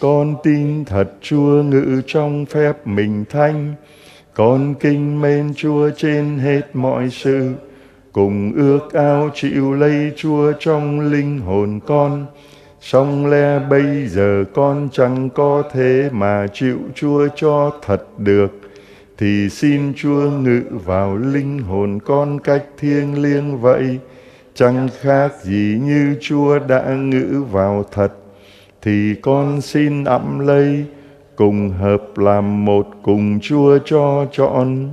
con tin thật Chúa ngự trong phép mình thanh. Con kinh mến Chúa trên hết mọi sự, cùng ước ao chịu lấy Chúa trong linh hồn con. Song lẽ bây giờ con chẳng có thế mà chịu Chúa cho thật được, thì xin Chúa ngự vào linh hồn con cách thiêng liêng vậy chẳng khác gì như Chúa đã ngự vào thật, thì con xin ẵm lấy, cùng hợp làm một cùng Chúa cho chọn.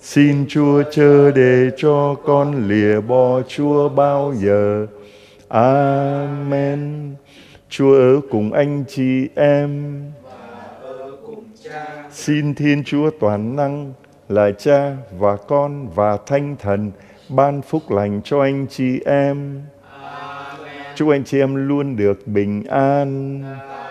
Xin Chúa chớ để cho con lìa bỏ Chúa bao giờ. Amen. Chúa ở cùng anh chị em. Xin Thiên Chúa toàn năng là Cha và Con và Thanh Thần ban phúc lành cho anh chị em. Amen. Chúc anh chị em luôn được bình an. Amen.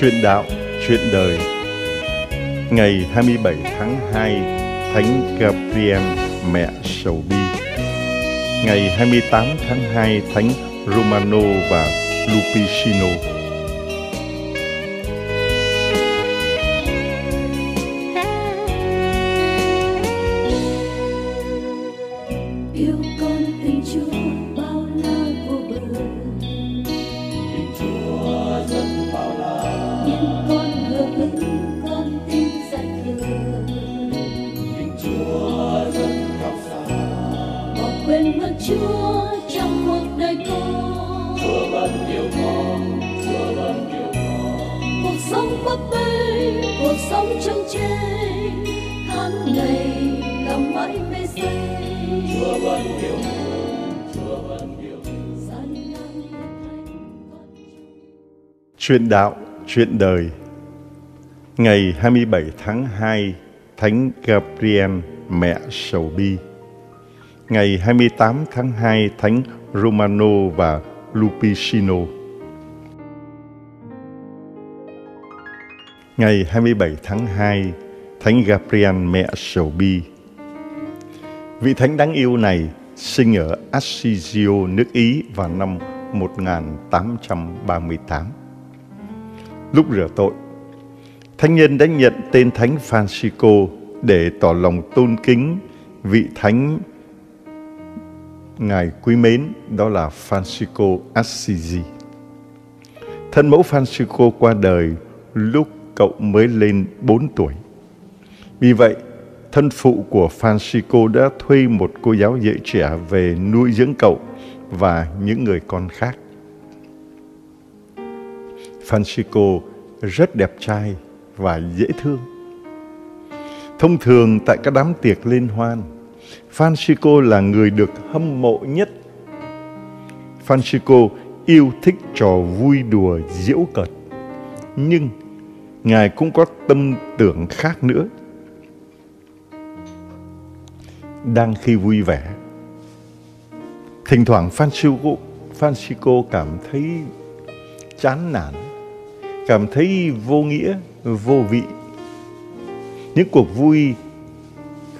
Chuyện đạo, chuyện đời. Ngày 27 tháng 2 Thánh Gabriel mẹ sầu bi. Ngày 28 tháng 2 Thánh Romano và Lupicino. Chuyện đạo, chuyện đời. Ngày 27 tháng 2 Thánh Gabriel mẹ sầu bi. Ngày 28 tháng 2 Thánh Romano và Lupicino. Ngày 27 tháng 2 Thánh Gabriel mẹ sầu bi. Vị thánh đáng yêu này sinh ở Assisio, nước Ý vào năm 1838. Lúc rửa tội, thánh nhân đã nhận tên Thánh Francisco để tỏ lòng tôn kính vị thánh ngài quý mến đó là Francisco Assisi. Thân mẫu Francisco qua đời lúc cậu mới lên 4 tuổi. Vì vậy, thân phụ của Francisco đã thuê một cô giáo dạy trẻ về nuôi dưỡng cậu và những người con khác. Francisco rất đẹp trai và dễ thương. Thông thường tại các đám tiệc liên hoan, Francisco là người được hâm mộ nhất. Francisco yêu thích trò vui đùa diễu cợt, nhưng Ngài cũng có tâm tưởng khác nữa. Đang khi vui vẻ, thỉnh thoảng Francisco, Francisco cảm thấy chán nản, cảm thấy vô nghĩa, vô vị. Những cuộc vui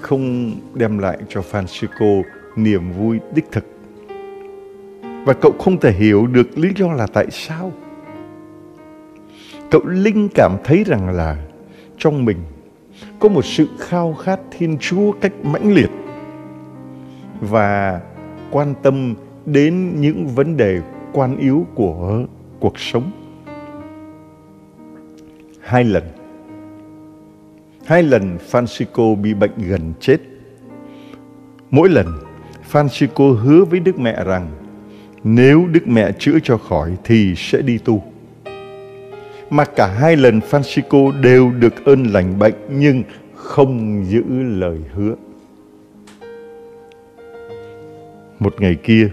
không đem lại cho Francisco niềm vui đích thực. Và cậu không thể hiểu được lý do là tại sao. Cậu linh cảm thấy rằng là trong mình có một sự khao khát Thiên Chúa cách mãnh liệt và quan tâm đến những vấn đề quan yếu của cuộc sống. Hai lần Hai lần Francisco bị bệnh gần chết. Mỗi lần, Francisco hứa với Đức Mẹ rằng nếu Đức Mẹ chữa cho khỏi thì sẽ đi tu. Mà cả hai lần Francisco đều được ơn lành bệnh nhưng không giữ lời hứa. Một ngày kia,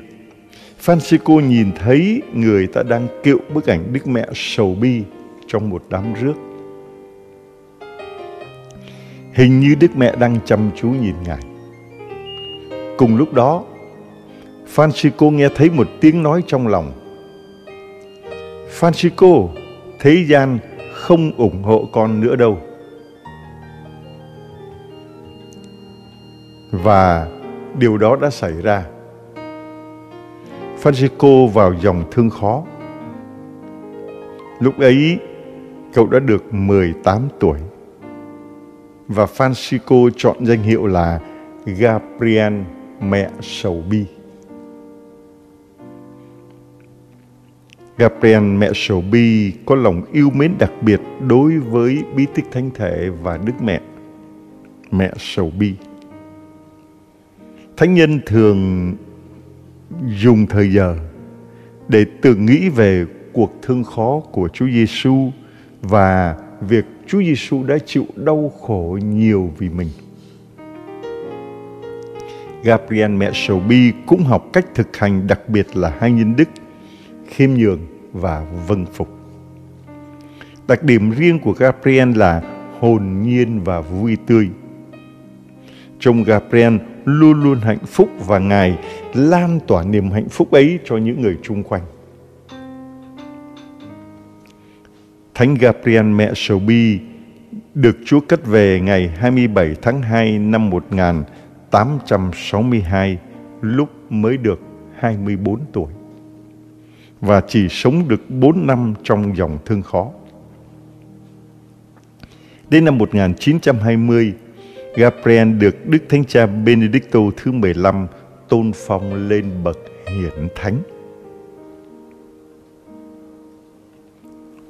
Francisco nhìn thấy người ta đang kiệu bức ảnh Đức Mẹ sầu bi trong một đám rước. Hình như Đức Mẹ đang chăm chú nhìn Ngài. Cùng lúc đó, Francisco nghe thấy một tiếng nói trong lòng. Francisco, thế gian không ủng hộ con nữa đâu. Và điều đó đã xảy ra. Francisco vào dòng thương khó. Lúc ấy, cậu đã được 18 tuổi và Francisco chọn danh hiệu là Gabriel mẹ sầu bi. Gabriel mẹ sầu bi có lòng yêu mến đặc biệt đối với bí tích thánh thể và Đức Mẹ, mẹ sầu bi. Thánh nhân thường dùng thời giờ để tưởng nghĩ về cuộc thương khó của Chúa Giêsu và việc Chúa Giêsu đã chịu đau khổ nhiều vì mình. Gabriel mẹ sầu bi cũng học cách thực hành đặc biệt là hai nhân đức, khiêm nhường và vâng phục. Đặc điểm riêng của Gabriel là hồn nhiên và vui tươi. Trong Gabriel luôn luôn hạnh phúc và Ngài lan tỏa niềm hạnh phúc ấy cho những người chung quanh. Thánh Gabriel mẹ Sobi được Chúa cất về ngày 27 tháng 2 năm 1862 lúc mới được 24 tuổi và chỉ sống được 4 năm trong dòng thương khó. Đến năm 1920, Gabriel được Đức Thánh Cha Benedicto thứ 15 tôn phong lên bậc hiển thánh.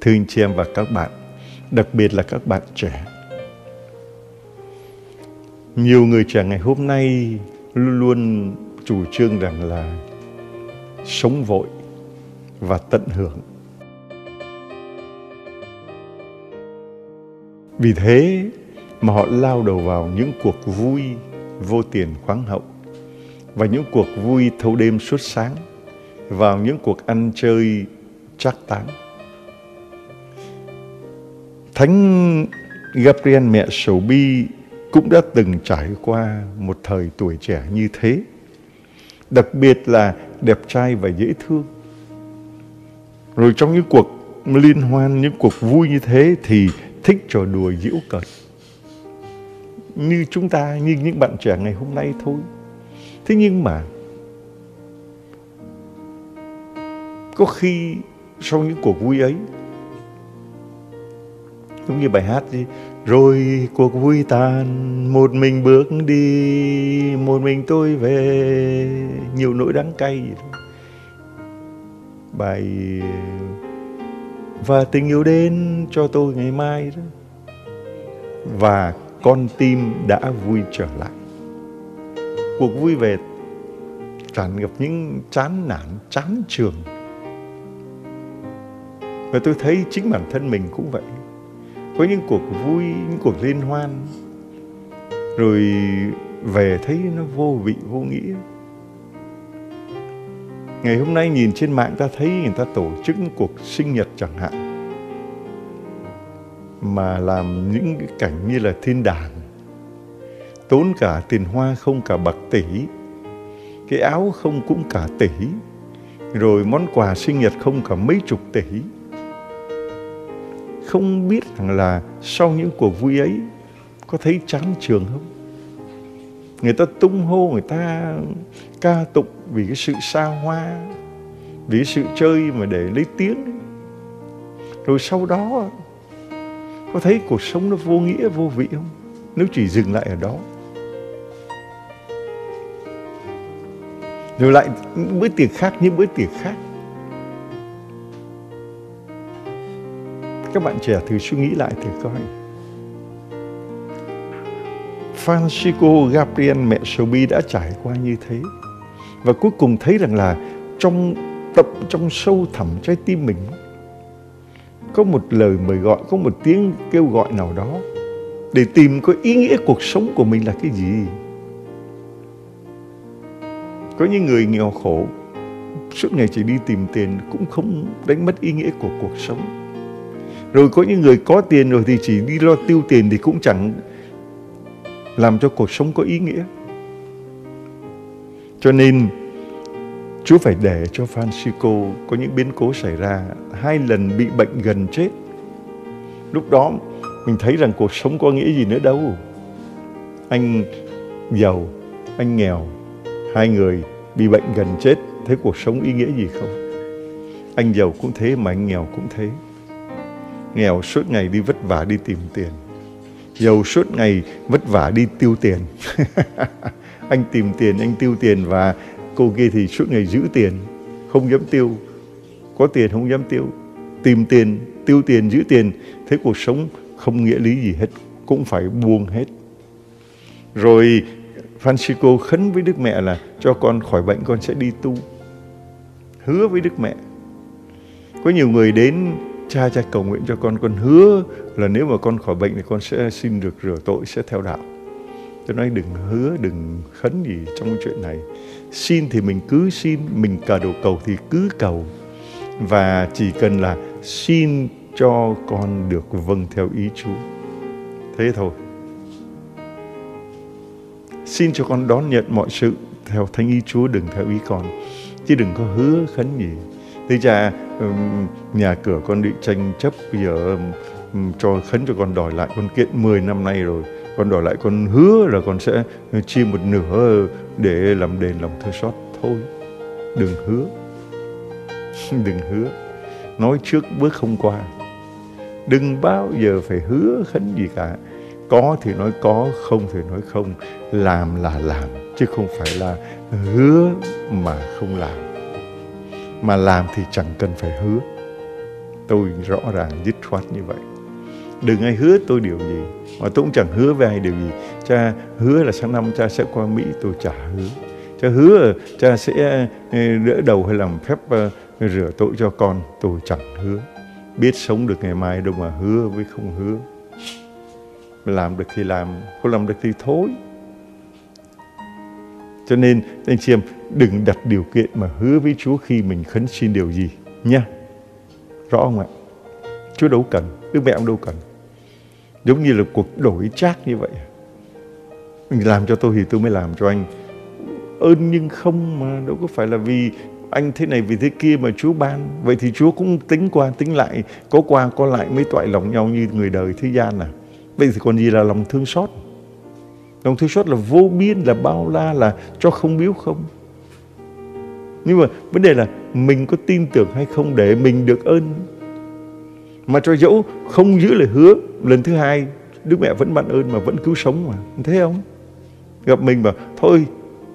Thương chị em và các bạn, đặc biệt là các bạn trẻ. Nhiều người trẻ ngày hôm nay luôn luôn chủ trương rằng là sống vội và tận hưởng. Vì thế mà họ lao đầu vào những cuộc vui vô tiền khoáng hậu và những cuộc vui thâu đêm suốt sáng vào những cuộc ăn chơi chắc táng. Thánh Gabriel mẹ sầu bi cũng đã từng trải qua một thời tuổi trẻ như thế. Đặc biệt là đẹp trai và dễ thương. Rồi trong những cuộc liên hoan, những cuộc vui như thế thì thích trò đùa giễu cợt. Như chúng ta, như những bạn trẻ ngày hôm nay thôi. Thế nhưng mà có khi sau những cuộc vui ấy giống như bài hát gì? Rồi cuộc vui tàn, một mình bước đi, một mình tôi về. Nhiều nỗi đắng cay gì đó bài, và tình yêu đến cho tôi ngày mai đó. Và con tim đã vui trở lại. Cuộc vui về tràn ngập những chán nản, chán trường và tôi thấy chính bản thân mình cũng vậy có những cuộc vui, những cuộc liên hoan. Rồi về thấy nó vô vị, vô nghĩa. Ngày hôm nay nhìn trên mạng ta thấy người ta tổ chức cuộc sinh nhật chẳng hạn. Mà làm những cái cảnh như là thiên đàng. Tốn cả tiền hoa không cả bạc tỷ. Cái áo không cũng cả tỷ. Rồi món quà sinh nhật không cả mấy chục tỷ không biết rằng là sau những cuộc vui ấy có thấy chán trường không? Người ta tung hô, người ta ca tụng vì cái sự xa hoa, vì cái sự chơi mà để lấy tiếng. Rồi sau đó có thấy cuộc sống nó vô nghĩa, vô vị không? Nếu chỉ dừng lại ở đó. Rồi lại bữa tiệc khác những bữa tiệc khác. Các bạn trẻ thử suy nghĩ lại thử coi. Francisco Gabriel mẹ Sobi đã trải qua như thế. Và cuối cùng thấy rằng là trong tập trong sâu thẳm trái tim mình có một lời mời gọi, có một tiếng kêu gọi nào đó để tìm có ý nghĩa cuộc sống của mình là cái gì. Có những người nghèo khổ suốt ngày chỉ đi tìm tiền cũng không đánh mất ý nghĩa của cuộc sống rồi có những người có tiền rồi thì chỉ đi lo tiêu tiền thì cũng chẳng làm cho cuộc sống có ý nghĩa. Cho nên Chúa phải để cho Francisco có những biến cố xảy ra, hai lần bị bệnh gần chết. Lúc đó mình thấy rằng cuộc sống có nghĩa gì nữa đâu. Anh giàu, anh nghèo, hai người bị bệnh gần chết, thế cuộc sống ý nghĩa gì không? Anh giàu cũng thế mà anh nghèo cũng thế nghèo suốt ngày đi vất vả đi tìm tiền. Giàu suốt ngày vất vả đi tiêu tiền. Anh tìm tiền, anh tiêu tiền và cô kia thì suốt ngày giữ tiền. Không dám tiêu. Có tiền không dám tiêu. Tìm tiền, tiêu tiền, giữ tiền. Thế cuộc sống không nghĩa lý gì hết, cũng phải buông hết. Rồi Francisco khấn với Đức Mẹ là cho con khỏi bệnh, con sẽ đi tu. Hứa với Đức Mẹ. Có nhiều người đến cha cha cầu nguyện cho con con hứa là nếu mà con khỏi bệnh thì con sẽ xin được rửa tội, sẽ theo đạo. Tôi nói đừng hứa, đừng khấn gì trong cái chuyện này. Xin thì mình cứ xin, mình cờ đồ cầu thì cứ cầu. Và chỉ cần là xin cho con được vâng theo ý Chúa. Thế thôi. Xin cho con đón nhận mọi sự theo thánh ý Chúa, đừng theo ý con. Chứ đừng có hứa, khấn gì thế cha, nhà cửa con bị tranh chấp, bây giờ cho khấn cho con đòi lại con kiện 10 năm nay rồi. Con đòi lại con hứa là con sẽ chia một nửa để làm đền lòng thương xót. Thôi, đừng hứa. đừng hứa. Nói trước bước không qua. Đừng bao giờ phải hứa khấn gì cả. Có thì nói có, không thì nói không. Làm là làm, chứ không phải là hứa mà không làm mà làm thì chẳng cần phải hứa. Tôi rõ ràng dứt khoát như vậy. Đừng ai hứa tôi điều gì, mà tôi cũng chẳng hứa với ai điều gì. Cha hứa là sáng năm cha sẽ qua mỹ, tôi chả hứa. Cha hứa cha sẽ ờ, đỡ đầu hay làm phép ờ, rửa tội cho con, tôi chẳng hứa. Biết sống được ngày mai đâu mà hứa với không hứa. Làm được thì làm, không làm được thì thôi. Cho nên anh chị em đừng đặt điều kiện mà hứa với Chúa khi mình khấn xin điều gì nha. Rõ không ạ? Chúa đâu cần, Đức mẹ ông đâu cần. Giống như là cuộc đổi trác như vậy. Mình làm cho tôi thì tôi mới làm cho anh. Ơn nhưng không mà đâu có phải là vì anh thế này vì thế kia mà Chúa ban. Vậy thì Chúa cũng tính qua tính lại, có qua có lại mới toại lòng nhau như người đời thế gian à. Vậy thì còn gì là lòng thương xót? Lòng thương xót là vô biên, là bao la, là cho không biếu không. Nhưng mà vấn đề là mình có tin tưởng hay không để mình được ơn. Mà cho dẫu không giữ lời hứa, lần thứ hai Đức mẹ vẫn ban ơn mà vẫn cứu sống mà. Thấy không? Gặp mình mà thôi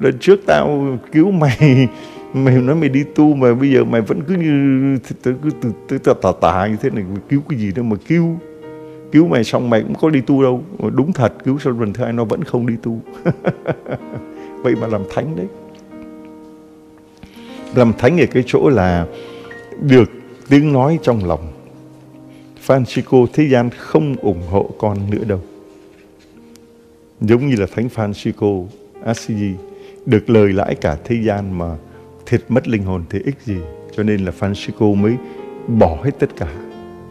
lần trước tao cứu mày mày nói mày đi tu mà bây giờ mày vẫn cứ như cứ từ từ tà tà tà như thế này cứu cái gì đâu mà cứu cứu mày xong mày cũng có đi tu đâu. Đúng thật, cứu xong lần thứ hai nó vẫn không đi tu. Vậy mà làm thánh đấy. Làm thánh ở cái chỗ là được tiếng nói trong lòng. Francisco, thế gian không ủng hộ con nữa đâu. Giống như là thánh Francisco Assisi được lời lãi cả thế gian mà thiệt mất linh hồn thì ích gì. Cho nên là Francisco mới bỏ hết tất cả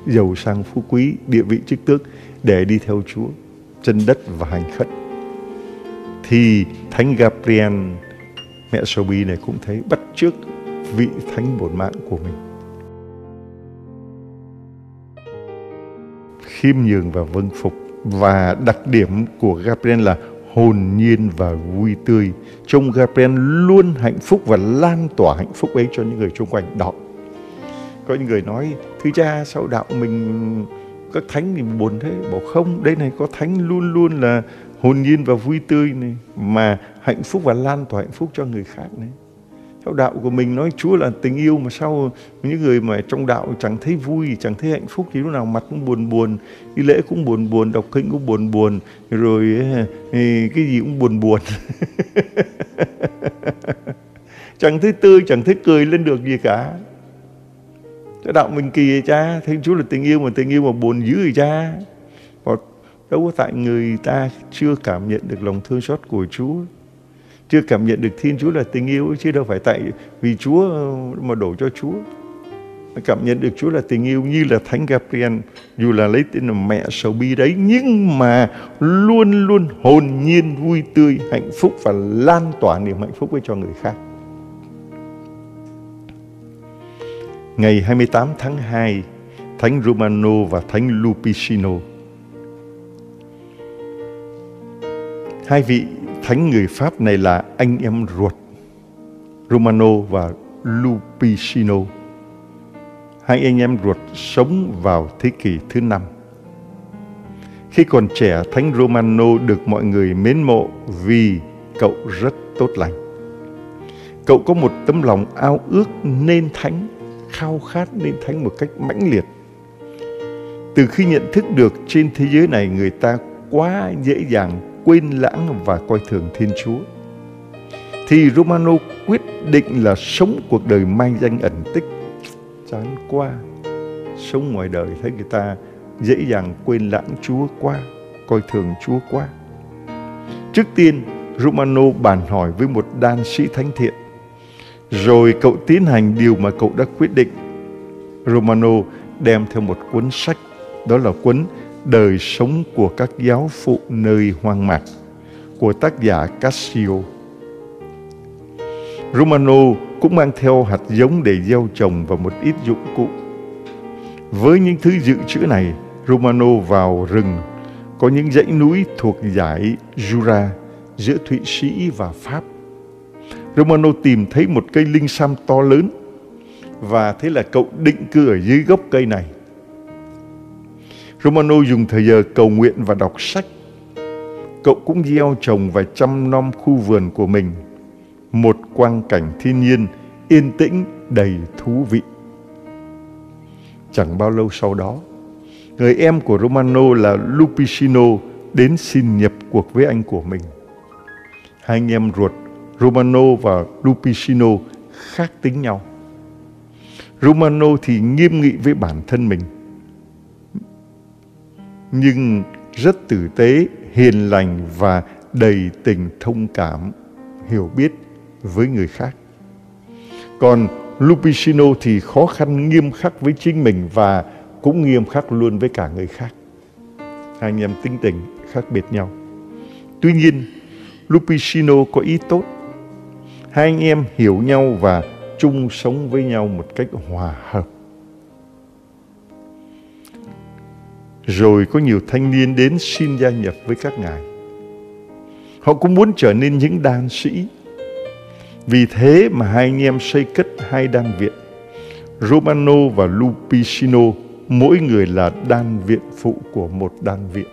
giàu sang phú quý, địa vị chức tước để đi theo Chúa, chân đất và hành khất thì thánh Gabriel, mẹ Sobi này cũng thấy bắt trước vị thánh bổn mạng của mình khiêm nhường và vâng phục và đặc điểm của Gabriel là hồn nhiên và vui tươi. Trông Gabriel luôn hạnh phúc và lan tỏa hạnh phúc ấy cho những người xung quanh. Đó. Có những người nói, thưa cha, sao đạo mình các thánh thì buồn thế? Bảo không, đây này có thánh luôn luôn là hồn nhiên và vui tươi này. Mà hạnh phúc và lan tỏa hạnh phúc cho người khác này theo đạo của mình nói Chúa là tình yêu mà sao những người mà trong đạo chẳng thấy vui chẳng thấy hạnh phúc thì lúc nào mặt cũng buồn buồn đi lễ cũng buồn buồn đọc kinh cũng buồn buồn rồi cái gì cũng buồn buồn chẳng thấy tươi chẳng thấy cười lên được gì cả cái đạo mình kỳ vậy cha thiên Chúa là tình yêu mà tình yêu mà buồn dữ vậy cha và đâu có tại người ta chưa cảm nhận được lòng thương xót của Chúa chưa cảm nhận được Thiên Chúa là tình yêu chứ đâu phải tại vì Chúa mà đổ cho Chúa. Cảm nhận được Chúa là tình yêu như là Thánh Gabriel, dù là lấy tên là mẹ sầu bi đấy, nhưng mà luôn luôn hồn nhiên, vui tươi, hạnh phúc và lan tỏa niềm hạnh phúc với cho người khác. Ngày 28 tháng 2, Thánh Romano và Thánh Lupicino hai vị thánh người Pháp này là anh em ruột Romano và Lupicino. Hai anh em ruột sống vào thế kỷ thứ năm. Khi còn trẻ, Thánh Romano được mọi người mến mộ vì cậu rất tốt lành. Cậu có một tấm lòng ao ước nên thánh, khao khát nên thánh một cách mãnh liệt. Từ khi nhận thức được trên thế giới này người ta quá dễ dàng quên lãng và coi thường Thiên Chúa. Thì Romano quyết định là sống cuộc đời mang danh ẩn tích. Chán qua, sống ngoài đời thấy người ta dễ dàng quên lãng Chúa quá, coi thường Chúa quá. Trước tiên, Romano bàn hỏi với một đan sĩ thánh thiện. Rồi cậu tiến hành điều mà cậu đã quyết định. Romano đem theo một cuốn sách, đó là cuốn Đời sống của các giáo phụ nơi hoang mạc của tác giả Cassio. Romano cũng mang theo hạt giống để gieo trồng và một ít dụng cụ. Với những thứ dự trữ này, Romano vào rừng có những dãy núi thuộc giải Jura giữa Thụy Sĩ và Pháp. Romano tìm thấy một cây linh sam to lớn và thế là cậu định cư ở dưới gốc cây này. Romano dùng thời giờ cầu nguyện và đọc sách. Cậu cũng gieo trồng và chăm nom khu vườn của mình. Một quang cảnh thiên nhiên yên tĩnh đầy thú vị. Chẳng bao lâu sau đó, người em của Romano là Lupicino đến xin nhập cuộc với anh của mình. Hai anh em ruột Romano và Lupicino khác tính nhau. Romano thì nghiêm nghị với bản thân mình – nhưng rất tử tế, hiền lành và đầy tình thông cảm, hiểu biết với người khác. Còn Lupicino thì khó khăn nghiêm khắc với chính mình và cũng nghiêm khắc luôn với cả người khác. Hai anh em tính tình khác biệt nhau. Tuy nhiên, Lupicino có ý tốt. Hai anh em hiểu nhau và chung sống với nhau một cách hòa hợp. Rồi có nhiều thanh niên đến xin gia nhập với các ngài. Họ cũng muốn trở nên những đàn sĩ. Vì thế mà hai anh em xây cất hai đan viện. Romano và Lupicino, mỗi người là đan viện phụ của một đan viện.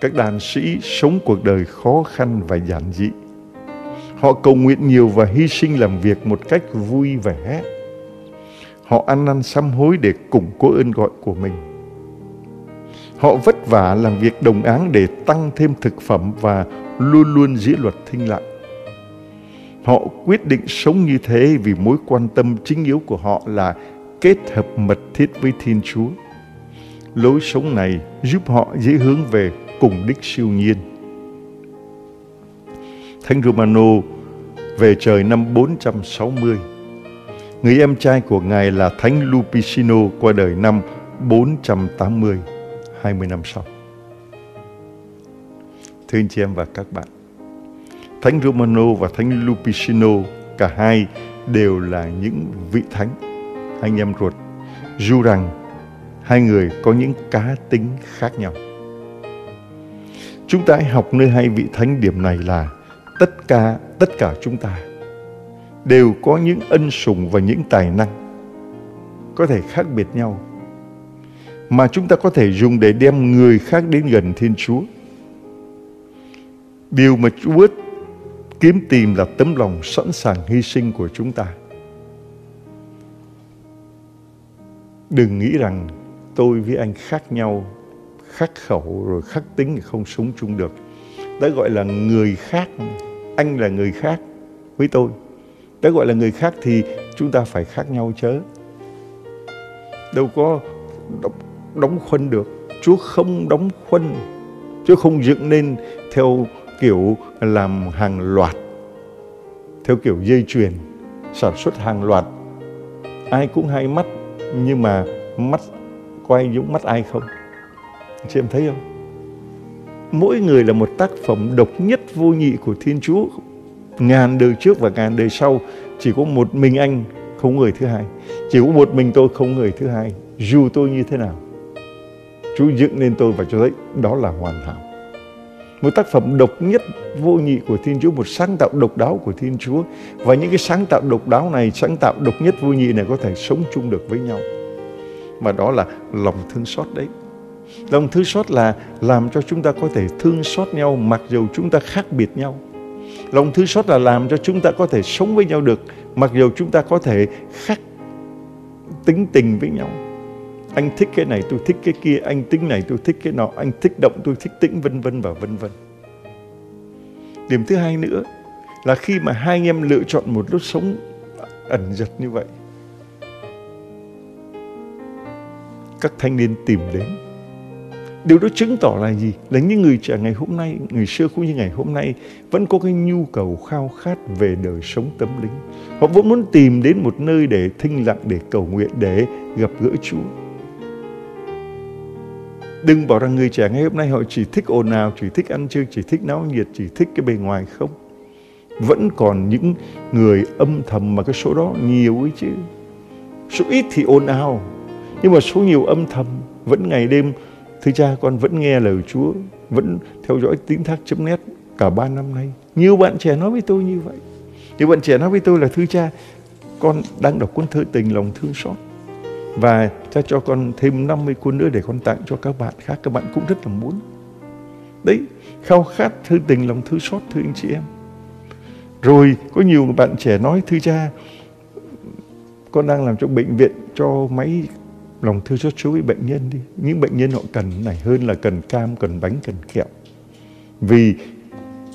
Các đàn sĩ sống cuộc đời khó khăn và giản dị. Họ cầu nguyện nhiều và hy sinh làm việc một cách vui vẻ. Họ ăn năn sám hối để củng cố ơn gọi của mình. Họ vất vả làm việc đồng áng để tăng thêm thực phẩm và luôn luôn giữ luật thinh lặng. Họ quyết định sống như thế vì mối quan tâm chính yếu của họ là kết hợp mật thiết với Thiên Chúa. Lối sống này giúp họ dễ hướng về cùng đích siêu nhiên. Thánh Romano về trời năm 460. Người em trai của Ngài là Thánh Lupicino qua đời năm 480, 20 năm sau. Thưa anh chị em và các bạn, Thánh Romano và Thánh Lupicino cả hai đều là những vị thánh anh em ruột dù rằng hai người có những cá tính khác nhau. Chúng ta hãy học nơi hai vị thánh điểm này là tất cả tất cả chúng ta đều có những ân sủng và những tài năng có thể khác biệt nhau mà chúng ta có thể dùng để đem người khác đến gần Thiên Chúa. Điều mà Chúa kiếm tìm là tấm lòng sẵn sàng hy sinh của chúng ta. Đừng nghĩ rằng tôi với anh khác nhau, khác khẩu rồi khác tính thì không sống chung được. Đã gọi là người khác, anh là người khác với tôi. Đã gọi là người khác thì chúng ta phải khác nhau chớ. Đâu có đóng, đóng khuân được. Chúa không đóng khuân. Chúa không dựng nên theo kiểu làm hàng loạt. Theo kiểu dây chuyền, sản xuất hàng loạt. Ai cũng hai mắt nhưng mà mắt quay giống mắt ai không chị em thấy không mỗi người là một tác phẩm độc nhất vô nhị của thiên chúa ngàn đời trước và ngàn đời sau chỉ có một mình anh không người thứ hai chỉ có một mình tôi không người thứ hai dù tôi như thế nào Chúa dựng nên tôi và cho thấy đó là hoàn hảo một tác phẩm độc nhất vô nhị của Thiên Chúa, một sáng tạo độc đáo của Thiên Chúa. Và những cái sáng tạo độc đáo này, sáng tạo độc nhất vô nhị này có thể sống chung được với nhau. Mà đó là lòng thương xót đấy. Lòng thương xót là làm cho chúng ta có thể thương xót nhau, mặc dù chúng ta khác biệt nhau. Lòng thương xót là làm cho chúng ta có thể sống với nhau được, mặc dù chúng ta có thể khác tính tình với nhau. Anh thích cái này, tôi thích cái kia, anh tính này, tôi thích cái nọ, anh thích động, tôi thích tĩnh vân vân và vân vân. Điểm thứ hai nữa là khi mà hai anh em lựa chọn một lối sống ẩn giật như vậy, các thanh niên tìm đến điều đó chứng tỏ là gì là những người trẻ ngày hôm nay người xưa cũng như ngày hôm nay vẫn có cái nhu cầu khao khát về đời sống tâm linh họ vẫn muốn tìm đến một nơi để thinh lặng để cầu nguyện để gặp gỡ chúa Đừng bảo rằng người trẻ ngày hôm nay họ chỉ thích ồn ào, chỉ thích ăn chơi, chỉ thích náo nhiệt, chỉ thích cái bề ngoài không. Vẫn còn những người âm thầm mà cái số đó nhiều ấy chứ. Số ít thì ồn ào, nhưng mà số nhiều âm thầm vẫn ngày đêm. Thưa cha con vẫn nghe lời Chúa, vẫn theo dõi tín thác chấm nét cả ba năm nay. Nhiều bạn trẻ nói với tôi như vậy. Nhiều bạn trẻ nói với tôi là thưa cha, con đang đọc cuốn thơ tình lòng thương xót và cha cho con thêm 50 cuốn nữa để con tặng cho các bạn khác các bạn cũng rất là muốn đấy khao khát thư tình lòng thư xót thưa anh chị em rồi có nhiều bạn trẻ nói thưa cha con đang làm trong bệnh viện cho máy lòng thư xót chú với bệnh nhân đi. Những bệnh nhân họ cần này hơn là cần cam cần bánh cần kẹo. Vì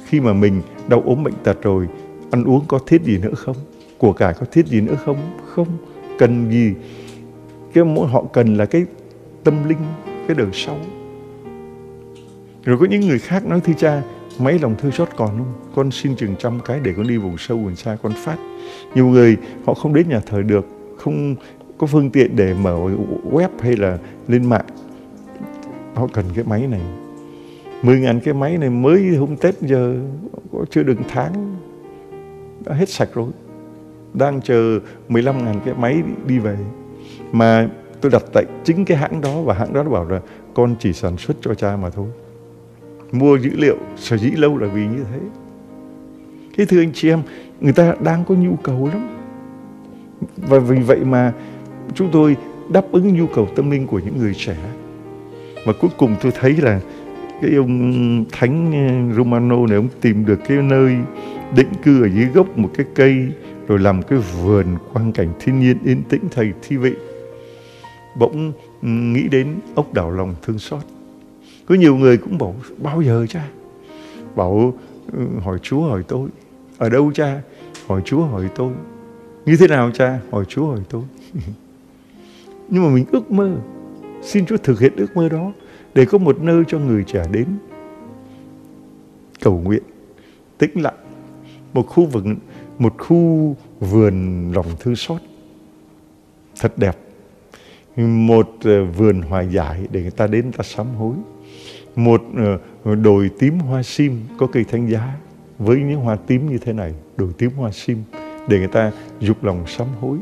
khi mà mình đau ốm bệnh tật rồi ăn uống có thiết gì nữa không? Của cải có thiết gì nữa không? Không cần gì. Cái mỗi họ cần là cái tâm linh cái đời sống rồi có những người khác nói thưa cha Mấy lòng thư xót còn không? Con xin chừng trăm cái để con đi vùng sâu vùng xa con phát. Nhiều người họ không đến nhà thờ được, không có phương tiện để mở web hay là lên mạng. Họ cần cái máy này. 10 ngàn cái máy này mới hôm Tết giờ có chưa được tháng, đã hết sạch rồi. Đang chờ 15 ngàn cái máy đi về. Mà tôi đặt tại chính cái hãng đó và hãng đó bảo là con chỉ sản xuất cho cha mà thôi mua dữ liệu, sở dĩ lâu là vì như thế cái thưa anh chị em, người ta đang có nhu cầu lắm và vì vậy mà chúng tôi đáp ứng nhu cầu tâm linh của những người trẻ. Và cuối cùng tôi thấy là cái ông thánh ờ, Romano này, ông tìm được cái nơi định cư ở dưới gốc một cái cây, rồi làm cái vườn quang cảnh thiên nhiên yên tĩnh thầy thi vị. Bỗng ừ, nghĩ đến ốc đảo lòng thương xót. Có nhiều người cũng bảo, bao giờ cha? Bảo ừ, hỏi chúa hỏi tôi. Ở đâu cha? Hỏi chúa hỏi tôi. Như thế nào cha? Hỏi chúa hỏi tôi. nhưng mà mình ước mơ. Xin chúa thực hiện ước mơ đó để có một nơi cho người trẻ đến. Cầu nguyện, tĩnh lặng, một khu vực, một khu vườn lòng thư xót thật đẹp. Một ờ, vườn hòa giải để người ta đến ta sám hối. Một ờ, đồi tím hoa sim có cây thánh giá với những hoa tím như thế này, đồi tím hoa sim để người ta dục lòng sám hối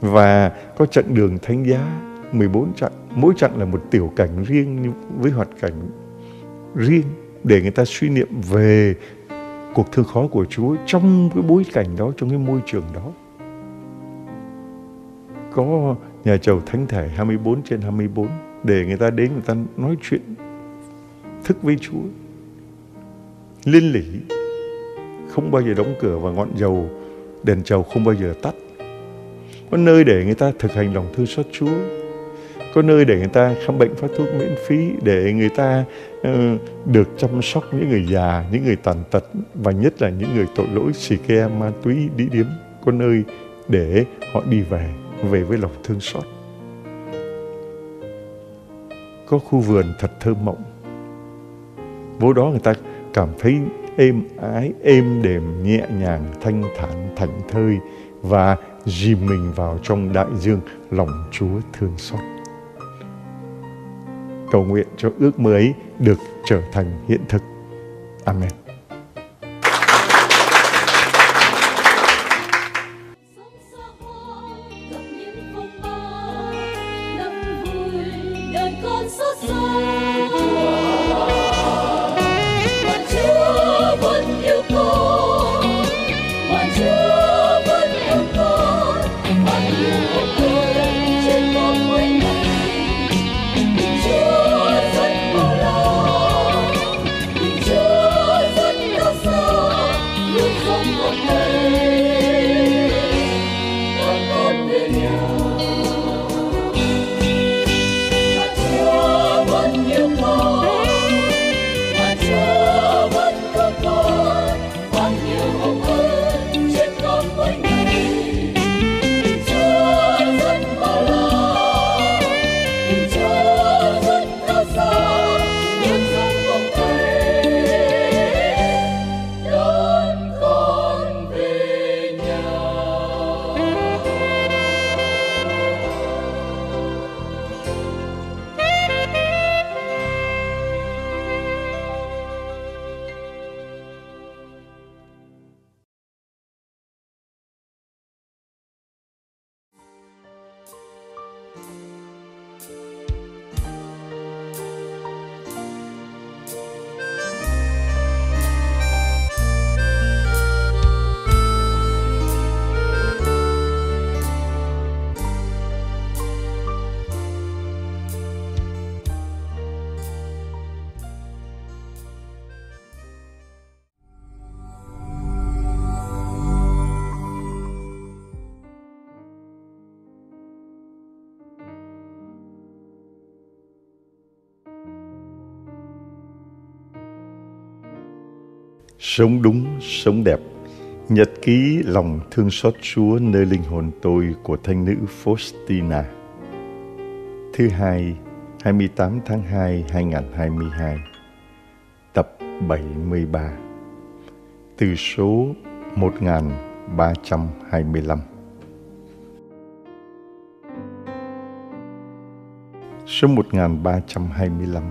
và có chặng đường thánh giá 14 chặng mỗi chặng là một tiểu cảnh riêng với hoạt cảnh riêng để người ta suy niệm về cuộc thương khó của Chúa trong cái bối cảnh đó trong cái môi trường đó có nhà chầu thánh thể 24 trên 24 để người ta đến người ta nói chuyện thức với Chúa. Liên lỉ, không bao giờ đóng cửa và ngọn dầu đèn chầu không bao giờ tắt. Có nơi để người ta thực hành lòng thương xót Chúa. Có nơi để người ta khám bệnh phát thuốc miễn phí, để người ta uh, được chăm sóc những người già, những người tàn tật và nhất là những người tội lỗi xì ke, ma túy, đi điếm. Có nơi để họ đi về, về với lòng thương xót. Có khu vườn thật thơ mộng vô đó người ta cảm thấy êm ái, êm đềm, nhẹ nhàng, thanh thản, thảnh thơi và dìm mình vào trong đại dương, lòng Chúa thương xót. Cầu nguyện cho ước mơ ấy được trở thành hiện thực. Amen. Sống đúng, sống đẹp. Nhật ký lòng thương xót Chúa nơi linh hồn tôi của thanh nữ Faustina. Thứ hai, 28 tháng 2, 2022. Tập 73 Từ số 1325 Số 1325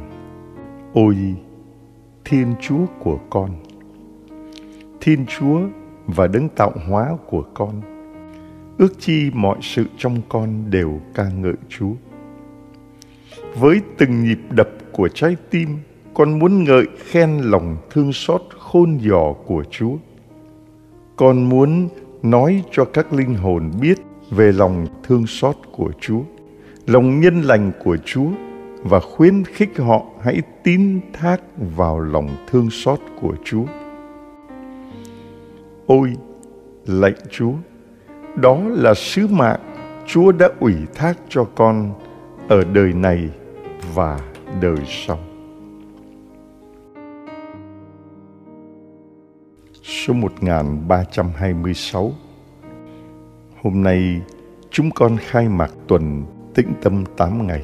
Ôi Thiên Chúa của con Thiên Chúa và đấng tạo hóa của con. Ước chi mọi sự trong con đều ca ngợi Chúa. Với từng nhịp đập của trái tim, Con muốn ngợi khen lòng thương xót, khôn dò của Chúa. Con muốn nói cho các linh hồn biết về lòng thương xót của Chúa, lòng nhân lành của Chúa và khuyến khích họ hãy tín thác vào lòng thương xót của Chúa. Ôi, lạy Chúa, đó là sứ mạng Chúa đã ủy thác cho con ở đời này và đời sau. Số 1326 Hôm nay chúng con khai mạc tuần tĩnh tâm tám ngày.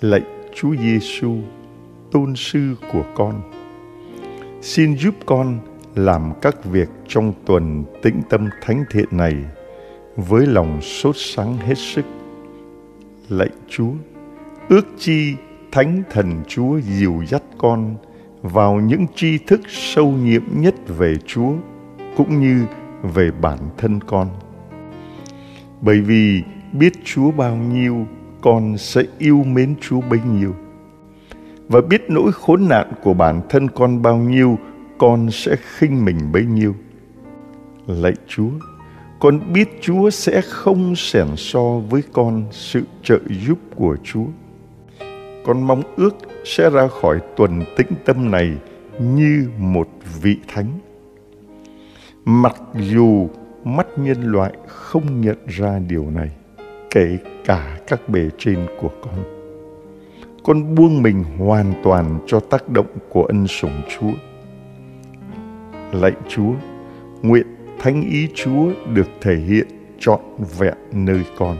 Lạy Chúa Giêsu, tôn sư của con, xin giúp con làm các việc trong tuần tĩnh tâm thánh thiện này với lòng sốt sáng hết sức. Lạy Chúa, ước chi Thánh Thần Chúa dìu dắt con vào những tri thức sâu nhiệm nhất về Chúa cũng như về bản thân con. Bởi vì biết Chúa bao nhiêu, con sẽ yêu mến Chúa bấy nhiêu. Và biết nỗi khốn nạn của bản thân con bao nhiêu, con sẽ khinh mình bấy nhiêu. Lạy Chúa, con biết Chúa sẽ không xẻn so với con sự trợ giúp của Chúa. Con mong ước sẽ ra khỏi tuần tĩnh tâm này như một vị thánh. Mặc dù mắt nhân loại không nhận ra điều này kể cả các bề trên của con. Con buông mình hoàn toàn cho tác động của ân sủng Chúa. Lạy Chúa, nguyện thánh ý Chúa được thể hiện trọn vẹn nơi con.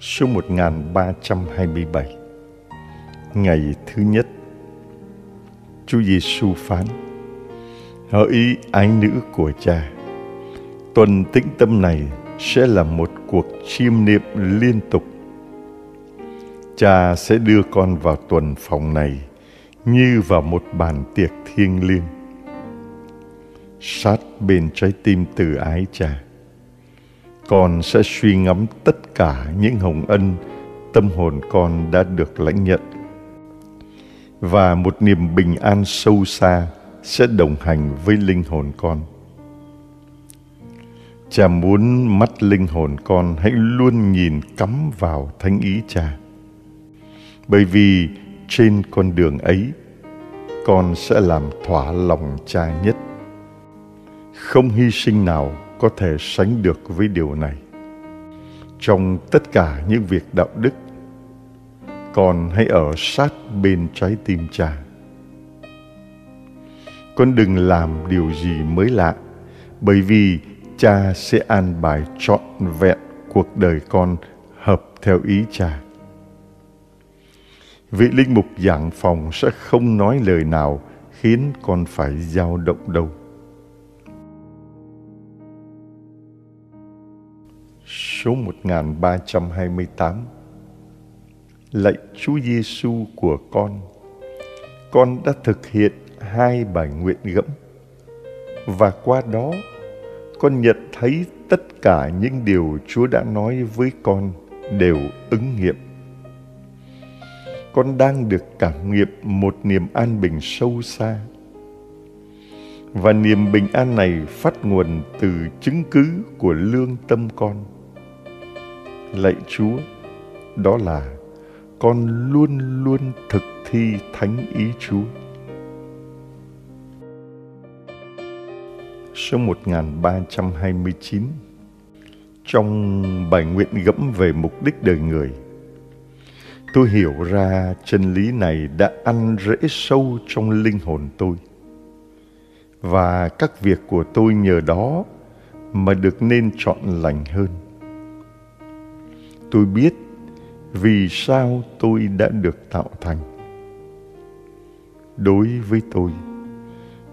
Số 1327 Ngày thứ nhất Chúa Giêsu phán Hỡi ái nữ của cha Tuần tĩnh tâm này sẽ là một cuộc chiêm niệm liên tục. Cha sẽ đưa con vào tuần phòng này như vào một bàn tiệc thiêng liêng. Sát bên trái tim từ ái cha, con sẽ suy ngẫm tất cả những hồng ân tâm hồn con đã được lãnh nhận. Và một niềm bình an sâu xa sẽ đồng hành với linh hồn con Cha muốn mắt linh hồn con hãy luôn nhìn cắm vào thánh ý cha. Bởi vì trên con đường ấy, con sẽ làm thỏa lòng cha nhất. Không hy sinh nào có thể sánh được với điều này. Trong tất cả những việc đạo đức, con hãy ở sát bên trái tim cha. Con đừng làm điều gì mới lạ, bởi vì cha sẽ an bài trọn vẹn cuộc đời con hợp theo ý cha. Vị linh mục giảng phòng sẽ không nói lời nào khiến con phải dao động đâu. Số 1328 Lạy Chúa Giêsu của con, con đã thực hiện hai bài nguyện gẫm và qua đó con nhận thấy tất cả những điều Chúa đã nói với con đều ứng nghiệm. Con đang được cảm nghiệm một niềm an bình sâu xa. Và niềm bình an này phát nguồn từ chứng cứ của lương tâm con. Lạy Chúa, đó là con luôn luôn thực thi thánh ý Chúa. số 1329 trong bài nguyện gẫm về mục đích đời người tôi hiểu ra chân lý này đã ăn rễ sâu trong linh hồn tôi và các việc của tôi nhờ đó mà được nên chọn lành hơn tôi biết vì sao tôi đã được tạo thành. Đối với tôi,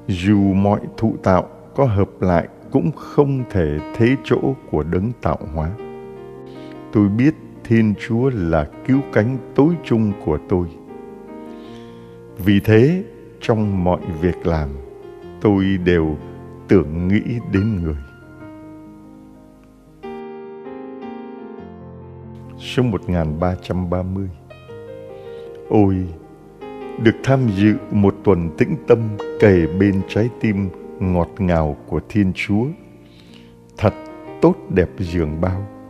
dù mọi thụ tạo có hợp lại cũng không thể thế chỗ của đấng tạo hóa. Tôi biết Thiên Chúa là cứu cánh tối trung của tôi. Vì thế, trong mọi việc làm, tôi đều tưởng nghĩ đến người. Số 1330 Ôi, được tham dự một tuần tĩnh tâm kề bên trái tim ngọt ngào của Thiên Chúa. Thật tốt đẹp dường bao.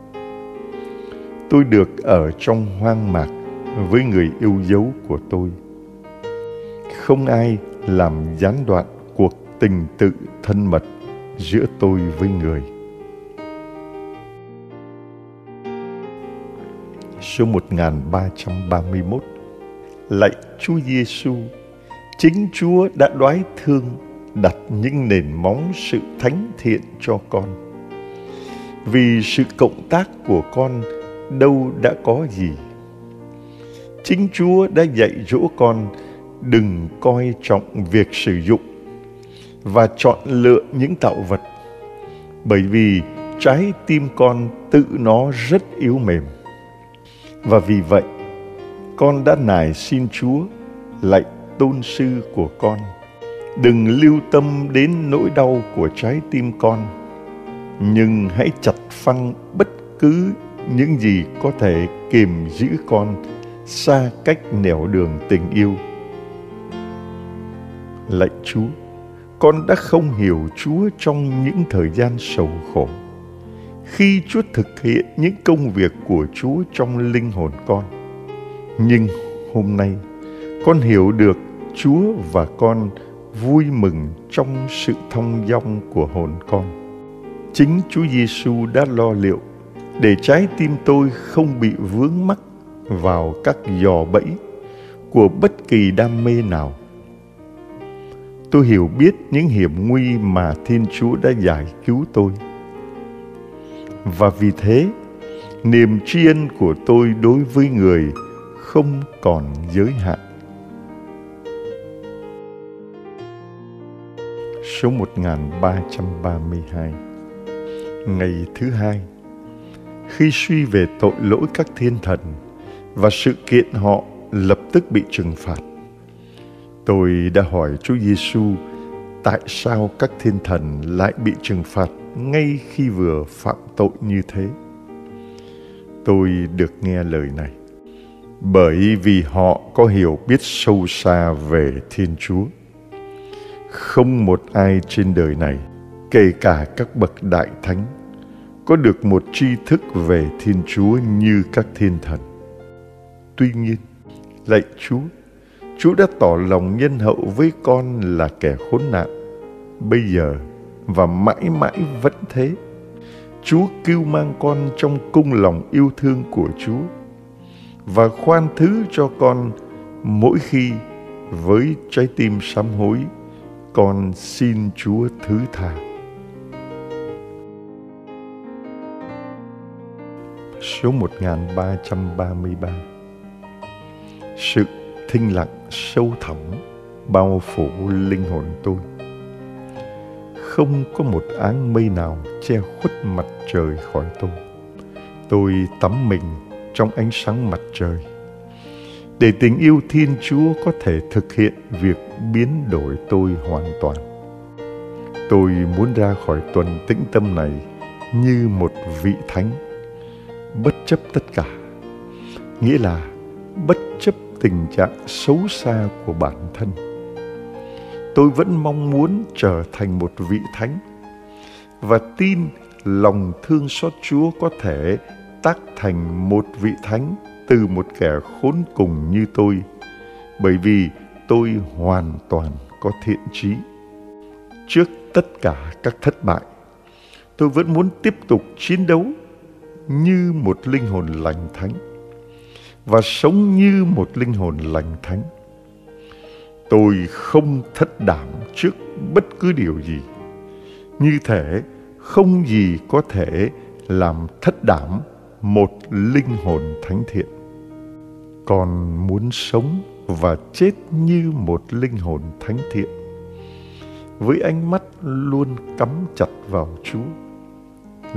Tôi được ở trong hoang mạc với người yêu dấu của tôi. Không ai làm gián đoạn cuộc tình tự thân mật giữa tôi với người. Số 1331 Lạy Chúa Giêsu, chính Chúa đã đoái thương đặt những nền móng sự thánh thiện cho con. Vì sự cộng tác của con đâu đã có gì. Chính Chúa đã dạy dỗ con đừng coi trọng việc sử dụng và chọn lựa những tạo vật bởi vì trái tim con tự nó rất yếu mềm. Và vì vậy, con đã nài xin Chúa lạy tôn sư của con đừng lưu tâm đến nỗi đau của trái tim con nhưng hãy chặt phăng bất cứ những gì có thể kiềm giữ con xa cách nẻo đường tình yêu lạy chúa, con đã không hiểu chúa trong những thời gian sầu khổ khi chúa thực hiện những công việc của chúa trong linh hồn con, nhưng hôm nay con hiểu được chúa và con vui mừng trong sự thông dong của hồn con. Chính Chúa Giêsu đã lo liệu để trái tim tôi không bị vướng mắc vào các giò bẫy của bất kỳ đam mê nào. Tôi hiểu biết những hiểm nguy mà Thiên Chúa đã giải cứu tôi. Và vì thế, niềm tri ân của tôi đối với người không còn giới hạn. số 1332 Ngày thứ hai khi suy về tội lỗi các thiên thần và sự kiện họ lập tức bị trừng phạt Tôi đã hỏi Chúa Giêsu tại sao các thiên thần lại bị trừng phạt ngay khi vừa phạm tội như thế. Tôi được nghe lời này bởi vì họ có hiểu biết sâu xa về Thiên Chúa không một ai trên đời này, kể cả các bậc đại thánh có được một tri thức về thiên chúa như các thiên thần tuy nhiên, lạy chúa chúa đã tỏ lòng nhân hậu với con là kẻ khốn nạn bây giờ và mãi mãi vẫn thế, chúa cứu mang con trong cung lòng yêu thương của chúa và khoan thứ cho con mỗi khi với trái tim sám hối, con xin Chúa thứ tha. Số 1333 Sự thinh lặng sâu thẳm bao phủ linh hồn tôi. Không có một áng mây nào che khuất mặt trời khỏi tôi. Tôi tắm mình trong ánh sáng mặt trời để tình yêu Thiên Chúa có thể thực hiện việc biến đổi tôi hoàn toàn. Tôi muốn ra khỏi tuần tĩnh tâm này như một vị thánh, bất chấp tất cả. Nghĩa là bất chấp tình trạng xấu xa của bản thân. Tôi vẫn mong muốn trở thành một vị thánh và tin lòng thương xót Chúa có thể tác thành một vị thánh từ một kẻ khốn cùng như tôi, bởi vì tôi hoàn toàn có thiện trí trước tất cả các thất bại, tôi vẫn muốn tiếp tục chiến đấu như một linh hồn lành thánh, và sống như một linh hồn lành thánh tôi không thất đảm trước bất cứ điều gì, như thể không gì có thể làm thất đảm một linh hồn thánh thiện Còn muốn sống và chết như một linh hồn thánh thiện, với ánh mắt luôn cắm chặt vào Chúa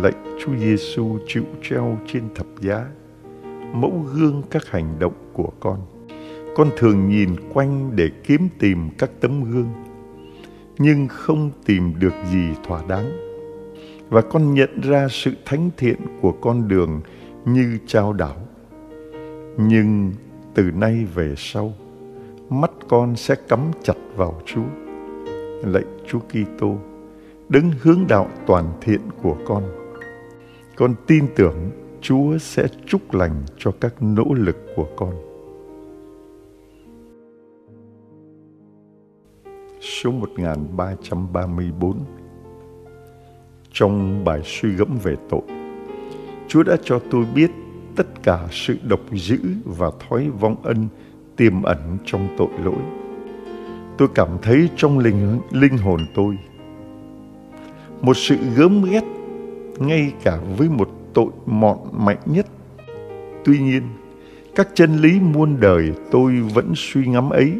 lệnh Chúa Giêsu chịu treo trên thập giá, mẫu gương các hành động của con. Con thường nhìn quanh để kiếm tìm các tấm gương, nhưng không tìm được gì thỏa đáng. Và con nhận ra sự thánh thiện của con đường như trao đảo. Nhưng từ nay về sau, mắt con sẽ cắm chặt vào Chúa lạy Chúa Kitô, đứng hướng đạo toàn thiện của con. Con tin tưởng Chúa sẽ chúc lành cho các nỗ lực của con. Số 1334 Trong bài suy gẫm về tội, Chúa đã cho tôi biết tất cả sự độc dữ và thói vong ân tiềm ẩn trong tội lỗi tôi cảm thấy trong linh, linh hồn tôi một sự gớm ghét ngay cả với một tội mọn mạnh nhất. Tuy nhiên, các chân lý muôn đời tôi vẫn suy ngẫm ấy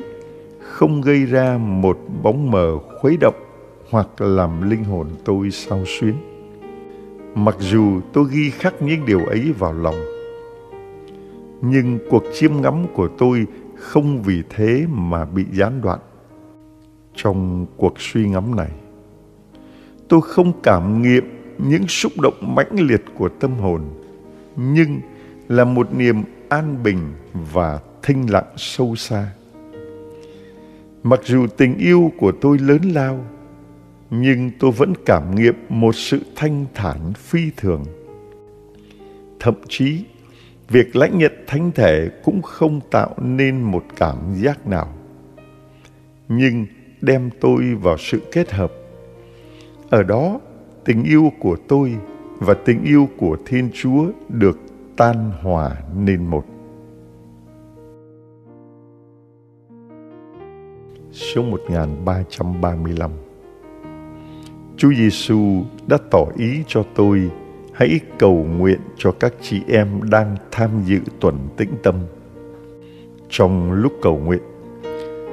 không gây ra một bóng mờ khuấy động hoặc làm linh hồn tôi sao xuyến. Mặc dù tôi ghi khắc những điều ấy vào lòng, nhưng cuộc chiêm ngắm của tôi không vì thế mà bị gián đoạn trong cuộc suy ngẫm này tôi không cảm nghiệm những xúc động mãnh liệt của tâm hồn, nhưng là một niềm an bình và thinh lặng sâu xa. Mặc dù tình yêu của tôi lớn lao, nhưng tôi vẫn cảm nghiệm một sự thanh thản phi thường. Thậm chí, việc lãnh nhận thánh thể cũng không tạo nên một cảm giác nào. Nhưng đem tôi vào sự kết hợp. Ở đó tình yêu của tôi và tình yêu của thiên chúa được tan hòa nên một. Số 1335 Chúa Giêsu đã tỏ ý cho tôi hãy cầu nguyện cho các chị em đang tham dự tuần tĩnh tâm. Trong lúc cầu nguyện,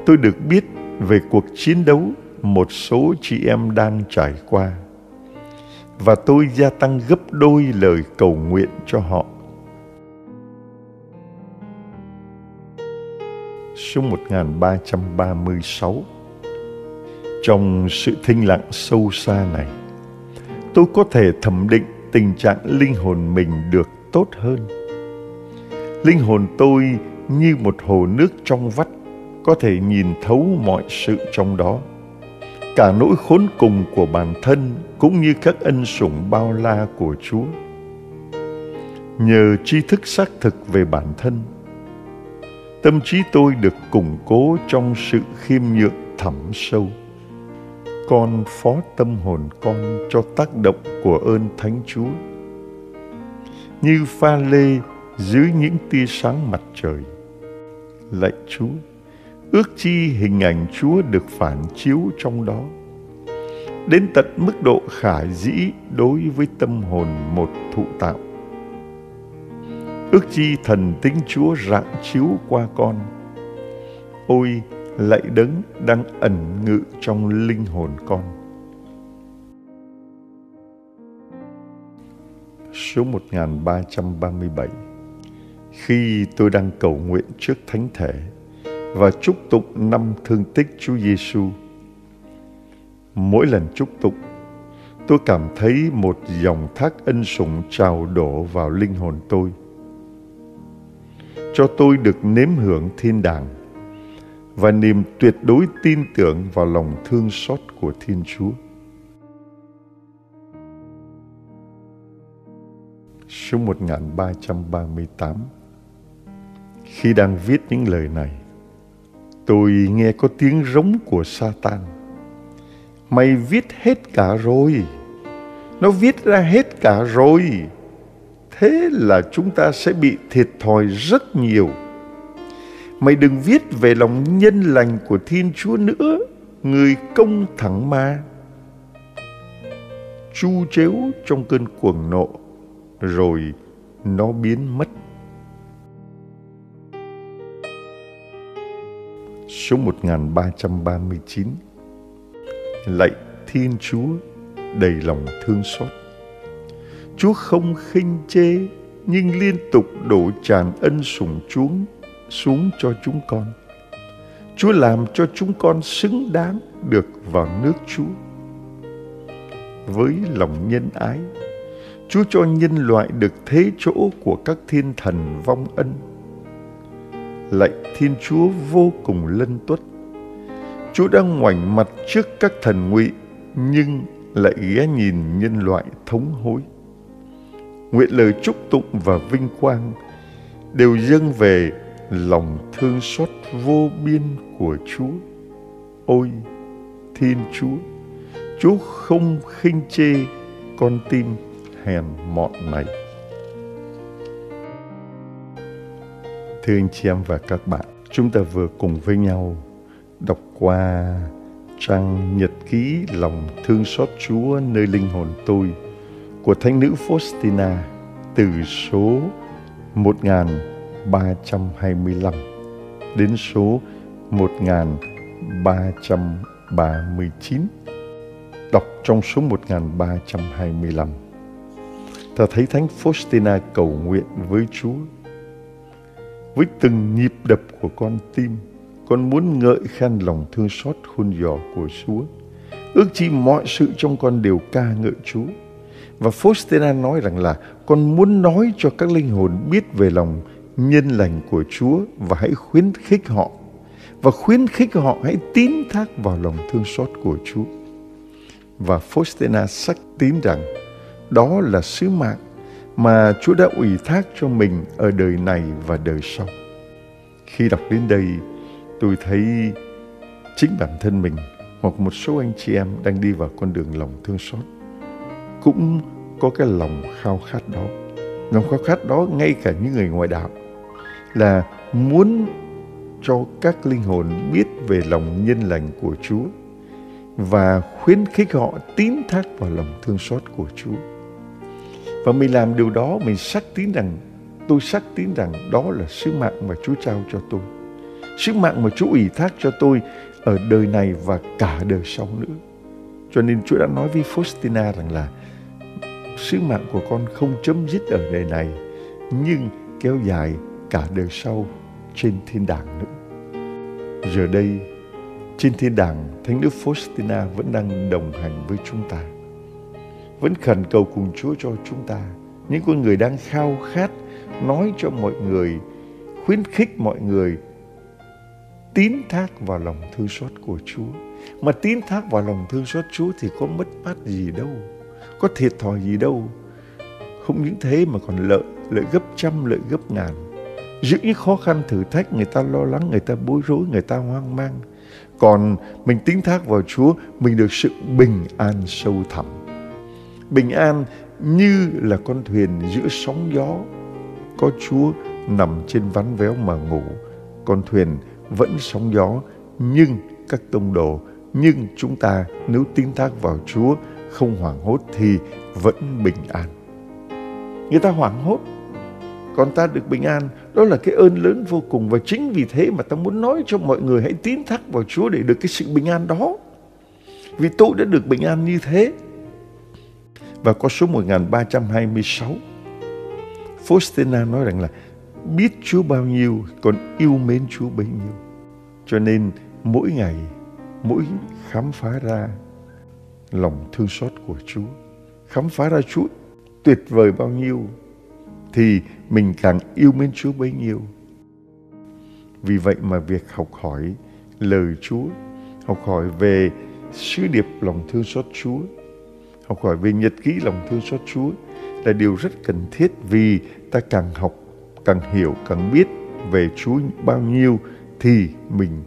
tôi được biết về cuộc chiến đấu một số chị em đang trải qua và tôi gia tăng gấp đôi lời cầu nguyện cho họ. Số 1336 Trong sự thinh lặng sâu xa này, tôi có thể thẩm định tình trạng linh hồn mình được tốt hơn. Linh hồn tôi như một hồ nước trong vắt có thể nhìn thấu mọi sự trong đó cả nỗi khốn cùng của bản thân cũng như các ân sủng bao la của chúa. Nhờ tri thức xác thực về bản thân, tâm trí tôi được củng cố trong sự khiêm nhượng thẳm sâu con phó tâm hồn con cho tác động của ơn thánh chúa. Như pha lê dưới những tia sáng mặt trời, lạy chúa ước chi hình ảnh Chúa được phản chiếu trong đó. Đến tận mức độ khả dĩ đối với tâm hồn một thụ tạo. Ước chi thần tính Chúa rạng chiếu qua con. Ôi, lạy đấng đang ẩn ngự trong linh hồn con. Số 1337 Khi tôi đang cầu nguyện trước Thánh Thể, và chúc tụng năm thương tích Chúa Giêsu. Mỗi lần chúc tụng, tôi cảm thấy một dòng thác ân sủng trào đổ vào linh hồn tôi. Cho tôi được nếm hưởng thiên đàng và niềm tuyệt đối tin tưởng vào lòng thương xót của Thiên Chúa. Số 1338 Khi đang viết những lời này, tôi nghe có tiếng rống của Satan. Mày viết hết cả rồi. Nó viết ra hết cả rồi. Thế là chúng ta sẽ bị thiệt thòi rất nhiều. Mày đừng viết về lòng nhân lành của Thiên Chúa nữa, người công thẳng ma. Chu chéo trong cơn cuồng nộ, rồi nó biến mất. Số 1339 Lạy Thiên Chúa đầy lòng thương xót Chúa không khinh chê nhưng liên tục đổ tràn ân sủng chúng xuống cho chúng con. Chúa làm cho chúng con xứng đáng được vào nước Chúa. Với lòng nhân ái, Chúa cho nhân loại được thế chỗ của các thiên thần vong ân. Lạy Thiên Chúa vô cùng lân tuất. Chúa đang ngoảnh mặt trước các thần ngụy nhưng lại ghé nhìn nhân loại thống hối. Nguyện lời chúc tụng và vinh quang đều dâng về lòng thương xót vô biên của Chúa. Ôi Thiên Chúa, Chúa không khinh chê con tim hèn mọn này. Thưa anh chị em và các bạn, chúng ta vừa cùng với nhau đọc qua trang nhật ký lòng thương xót Chúa nơi linh hồn tôi của thánh nữ Faustina từ số 1325 đến số 1339. Đọc trong số 1325. Ta thấy Thánh Faustina cầu nguyện với Chúa. Với từng nhịp đập của con tim, con muốn ngợi khen lòng thương xót khôn giò của Chúa. Ước chi mọi sự trong con đều ca ngợi Chúa. Và Faustina nói rằng là con muốn nói cho các linh hồn biết về lòng nhân lành của Chúa và hãy khuyến khích họ và khuyến khích họ hãy tín thác vào lòng thương xót của Chúa. Và Faustina xác tín rằng đó là sứ mạng mà Chúa đã ủy thác cho mình ở đời này và đời sau. Khi đọc đến đây, tôi thấy chính bản thân mình hoặc một số anh chị em đang đi vào con đường lòng thương xót cũng có cái lòng khao khát đó. Lòng khao khát đó ngay cả những người ngoại đạo là muốn cho các linh hồn biết về lòng nhân lành của Chúa và khuyến khích họ tín thác vào lòng thương xót của Chúa. Và mình làm điều đó, mình xác tín rằng, tôi xác tín rằng đó là sứ mạng mà Chúa trao cho tôi. Sứ mạng mà Chúa ủy thác cho tôi ở đời này và cả đời sau nữa. Cho nên Chúa đã nói với Faustina rằng là sứ mạng của con không chấm dứt ở đời này, nhưng kéo dài cả đời sau trên thiên đàng nữa. Giờ đây, trên thiên đàng, Thánh Đức Faustina vẫn đang đồng hành với chúng ta. Vẫn khẩn cầu cùng Chúa cho chúng ta, những con người đang khao khát nói cho mọi người, khuyến khích mọi người tín thác vào lòng thương xót của Chúa. Mà tín thác vào lòng thương xót Chúa thì có mất mát gì đâu, có thiệt thòi gì đâu. Không những thế mà còn lợi, lợi gấp trăm, lợi gấp ngàn Giữa những khó khăn thử thách người ta lo lắng, người ta bối rối, người ta hoang mang. Còn mình tín thác vào Chúa, mình được sự bình an sâu thẳm. Bình an như là con thuyền giữa sóng gió. Có Chúa nằm trên ván véo mà ngủ. Con thuyền vẫn sóng gió, nhưng các tông đồ, nhưng chúng ta nếu tín thác vào Chúa không hoảng hốt thì vẫn bình an. Người ta hoảng hốt còn ta được bình an đó là cái ơn lớn vô cùng và chính vì thế mà ta muốn nói cho mọi người hãy tín thác vào Chúa để được cái sự bình an đó vì tôi đã được bình an như thế và có số 1326 Faustina nói rằng là biết Chúa bao nhiêu còn yêu mến Chúa bấy nhiêu cho nên mỗi ngày mỗi khám phá ra lòng thương xót của Chúa khám phá ra Chúa tuyệt vời bao nhiêu thì mình càng yêu mến Chúa bấy nhiêu. Vì vậy mà việc học hỏi lời Chúa, học hỏi về sứ điệp lòng thương xót Chúa, học hỏi về nhật ký lòng thương xót Chúa là điều rất cần thiết vì ta càng học, càng hiểu, càng biết về Chúa bao nhiêu thì mình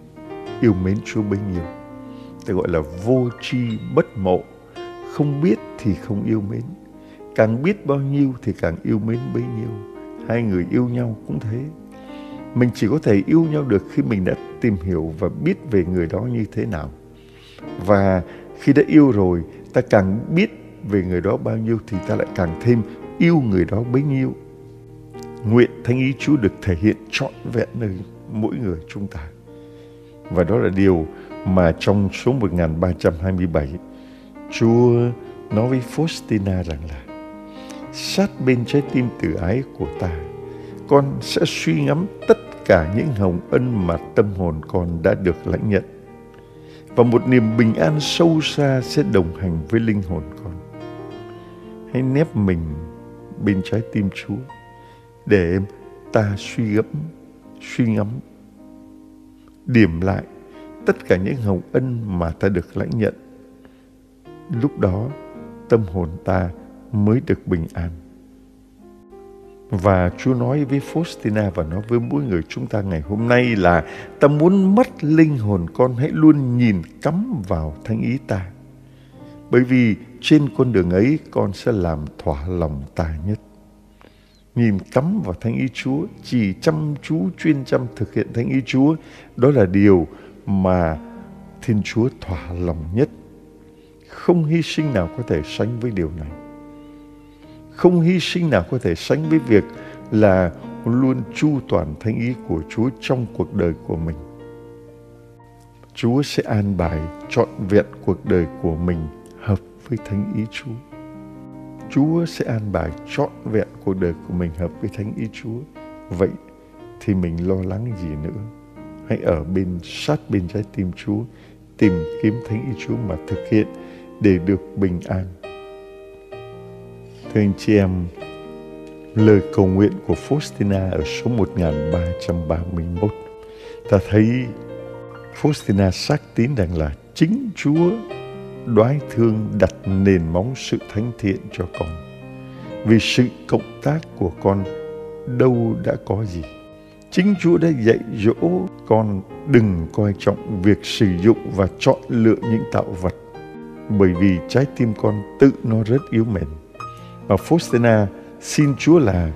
yêu mến Chúa bấy nhiêu. Ta gọi là vô tri bất mộ, không biết thì không yêu mến. Càng biết bao nhiêu thì càng yêu mến bấy nhiêu. Hai người yêu nhau cũng thế. Mình chỉ có thể yêu nhau được khi mình đã tìm hiểu và biết về người đó như thế nào. Và khi đã yêu rồi, ta càng biết về người đó bao nhiêu thì ta lại càng thêm yêu người đó bấy nhiêu. Nguyện Thánh Ý Chúa được thể hiện trọn vẹn nơi mỗi người chúng ta. Và đó là điều mà trong số 1327 Chúa nói với Faustina rằng là, sát bên trái tim từ ái của ta, con sẽ suy ngẫm tất cả những hồng ân mà tâm hồn con đã được lãnh nhận và một niềm bình an sâu xa sẽ đồng hành với linh hồn con. Hãy nép mình bên trái tim chúa để ta suy gẫm, suy ngẫm, điểm lại tất cả những hồng ân mà ta được lãnh nhận. Lúc đó, tâm hồn ta mới được bình an và Chúa nói với Faustina và nói với mỗi người chúng ta ngày hôm nay là ta muốn mất linh hồn con hãy luôn nhìn cắm vào thánh ý ta. Bởi vì trên con đường ấy con sẽ làm thỏa lòng ta nhất. Nhìn cắm vào thánh ý Chúa, chỉ chăm chú chuyên chăm thực hiện thánh ý Chúa, đó là điều mà Thiên Chúa thỏa lòng nhất. Không hy sinh nào có thể sánh với điều này không hy sinh nào có thể sánh với việc là luôn chu toàn thánh ý của Chúa trong cuộc đời của mình. Chúa sẽ an bài trọn vẹn cuộc đời của mình hợp với thánh ý Chúa. Chúa sẽ an bài trọn vẹn cuộc đời của mình hợp với thánh ý Chúa. Vậy thì mình lo lắng gì nữa? Hãy ở bên sát bên trái tim Chúa, tìm kiếm thánh ý Chúa mà thực hiện để được bình an Thưa anh chị em, lời cầu nguyện của Faustina ở số 1331, ta thấy Faustina xác tín rằng là chính Chúa đoái thương đặt nền móng sự thánh thiện cho con. Vì sự cộng tác của con đâu đã có gì. Chính Chúa đã dạy dỗ con đừng coi trọng việc sử dụng và chọn lựa những tạo vật. Bởi vì trái tim con tự nó rất yếu mềm và Faustina xin Chúa là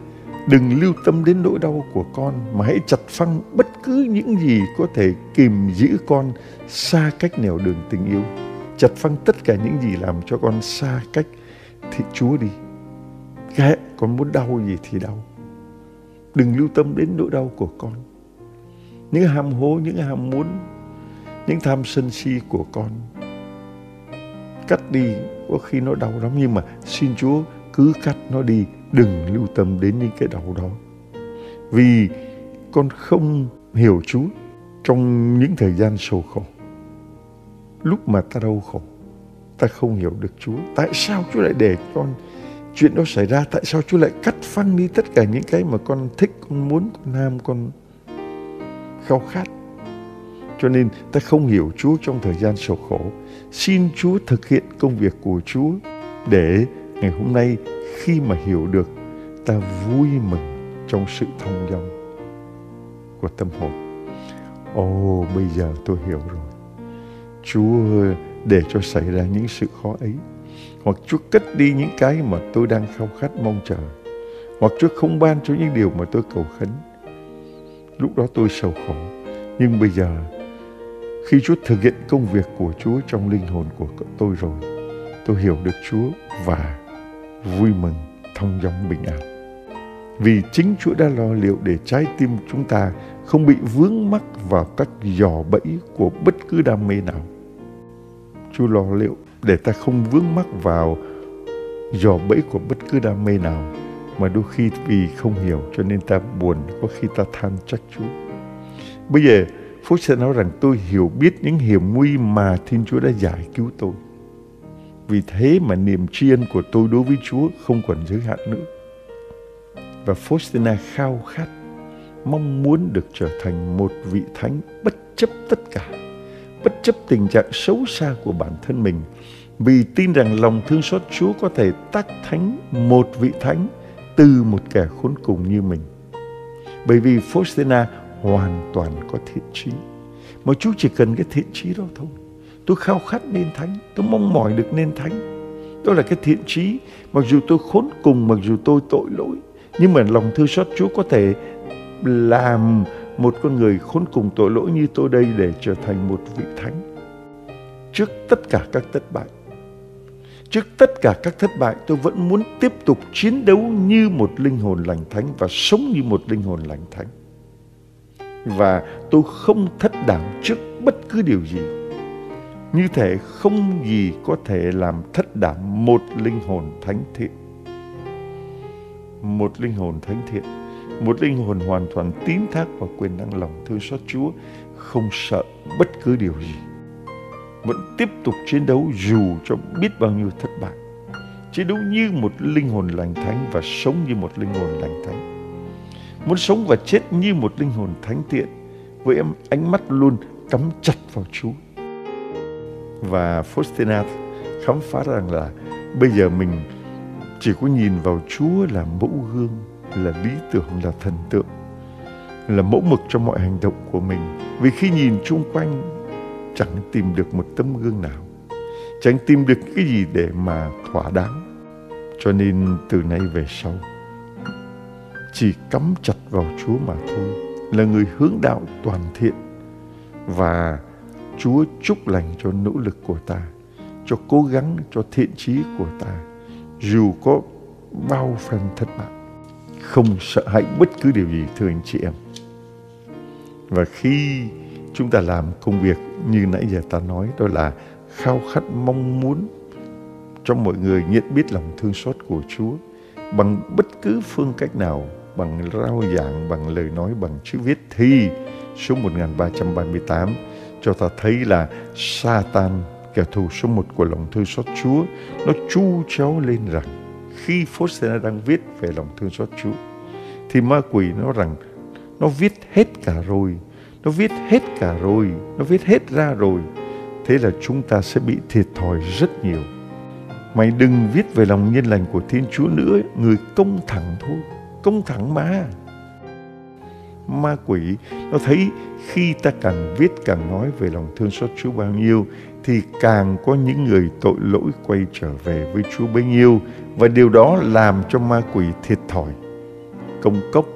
đừng lưu tâm đến nỗi đau của con mà hãy chặt phăng bất cứ những gì có thể kìm giữ con xa cách nẻo đường tình yêu. Chặt phăng tất cả những gì làm cho con xa cách thì Chúa đi. Kệ, con muốn đau gì thì đau. Đừng lưu tâm đến nỗi đau của con. Những ham hố, những ham muốn, những tham sân si của con. Cắt đi, có khi nó đau lắm nhưng mà xin Chúa cứ cắt nó đi, đừng lưu tâm đến những cái đau đó. Vì con không hiểu Chúa trong những thời gian sầu khổ. Lúc mà ta đau khổ, ta không hiểu được Chúa. Tại sao Chúa lại để con, chuyện đó xảy ra? Tại sao Chúa lại cắt phăng đi tất cả những cái mà con thích, con muốn, con ham, con khao khát? Cho nên ta không hiểu Chúa trong thời gian sầu khổ. Xin Chúa thực hiện công việc của Chúa để ngày hôm nay khi mà hiểu được ta vui mừng trong sự thông dong của tâm hồn. Ồ bây giờ tôi hiểu rồi. Chúa để cho xảy ra những sự khó ấy. Hoặc chúa cất đi những cái mà tôi đang khao khát mong chờ. Hoặc chúa không ban cho những điều mà tôi cầu khấn. Lúc đó tôi sầu khổ. Nhưng bây giờ khi Chúa thực hiện công việc của Chúa trong linh hồn của tôi rồi, tôi hiểu được Chúa và vui mừng, thông dong bình an. Vì chính Chúa đã lo liệu để trái tim chúng ta không bị vướng mắc vào các giò bẫy của bất cứ đam mê nào. Chúa lo liệu để ta không vướng mắc vào giò bẫy của bất cứ đam mê nào mà đôi khi vì không hiểu cho nên ta buồn, có khi ta than trách Chúa. Bây giờ Phúc sẽ nói rằng tôi hiểu biết những hiểm nguy mà Thiên Chúa đã giải cứu tôi. Vì thế mà niềm tri ân của tôi đối với Chúa không còn giới hạn nữa. Và Faustina khao khát, mong muốn được trở thành một vị thánh bất chấp tất cả, bất chấp tình trạng xấu xa của bản thân mình, vì tin rằng lòng thương xót Chúa có thể tác thánh một vị thánh từ một kẻ khốn cùng như mình. Bởi vì Faustina hoàn toàn có thiện trí. Mà Chúa chỉ cần cái thiện trí đó thôi. Tôi khao khát nên thánh, tôi mong mỏi được nên thánh. Đó là cái thiện trí, mặc dù tôi khốn cùng, mặc dù tôi tội lỗi. Nhưng mà lòng thương xót Chúa có thể làm một con người khốn cùng tội lỗi như tôi đây để trở thành một vị thánh. Trước tất cả các thất bại, trước tất cả các thất bại tôi vẫn muốn tiếp tục chiến đấu như một linh hồn lành thánh và sống như một linh hồn lành thánh. và tôi không thất đảm trước bất cứ điều gì như thể không gì có thể làm thất đảm một linh hồn thánh thiện. Một linh hồn thánh thiện, một linh hồn hoàn toàn tín thác vào quyền năng lòng thương xót Chúa, không sợ bất cứ điều gì. Vẫn tiếp tục chiến đấu dù cho biết bao nhiêu thất bại. Chiến đấu như một linh hồn lành thánh và sống như một linh hồn lành thánh. Muốn sống và chết như một linh hồn thánh thiện, với em ánh mắt luôn cắm chặt vào Chúa và Faustina khám phá rằng là bây giờ mình chỉ có nhìn vào Chúa là mẫu gương, là lý tưởng, là thần tượng, là mẫu mực cho mọi hành động của mình. Vì khi nhìn chung quanh chẳng tìm được một tấm gương nào, chẳng tìm được cái gì để mà thỏa đáng. Cho nên từ nay về sau, chỉ cắm chặt vào Chúa mà thôi, là người hướng đạo toàn thiện và Chúa chúc lành cho nỗ lực của ta, cho cố gắng, cho thiện trí của ta, dù có bao phần thất bại. Không sợ hãi bất cứ điều gì thưa anh chị em. Và khi chúng ta làm công việc như nãy giờ ta nói đó là khao khát mong muốn cho mọi người nhận biết lòng thương xót của Chúa bằng bất cứ phương cách nào, bằng rao giảng, bằng lời nói, bằng chữ viết thì số 1338 cho ta thấy là Satan, kẻ thù số một của lòng thương xót Chúa, nó chu chéo lên rằng khi Phosena đang viết về lòng thương xót Chúa, thì ma quỷ nó rằng nó viết hết cả rồi, nó viết hết cả rồi, nó viết hết ra rồi. Thế là chúng ta sẽ bị thiệt thòi rất nhiều. Mày đừng viết về lòng nhân lành của Thiên Chúa nữa, người công thẳng thôi, công thẳng mà ma quỷ. Nó thấy khi ta càng viết càng nói về lòng thương xót Chúa bao nhiêu, thì càng có những người tội lỗi quay trở về với Chúa bấy nhiêu. Và điều đó làm cho ma quỷ thiệt thòi, công cốc,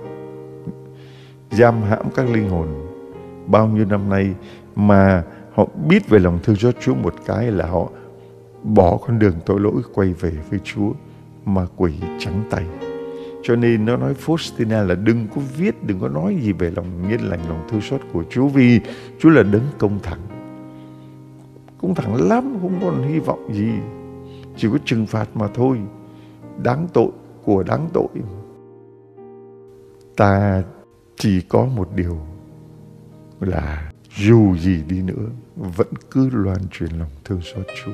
giam hãm các linh hồn. Bao nhiêu năm nay mà họ biết về lòng thương xót Chúa một cái là họ bỏ con đường tội lỗi quay về với Chúa, ma quỷ trắng tay cho nên nó nói Faustina là đừng có viết, đừng có nói gì về lòng nhân lành, lòng thương xót của Chúa vì Chúa là đấng công thẳng. Công thẳng lắm, không còn hy vọng gì. Chỉ có trừng phạt mà thôi. Đáng tội của đáng tội. Ta chỉ có một điều là dù gì đi nữa vẫn cứ loan truyền lòng thương xót Chúa.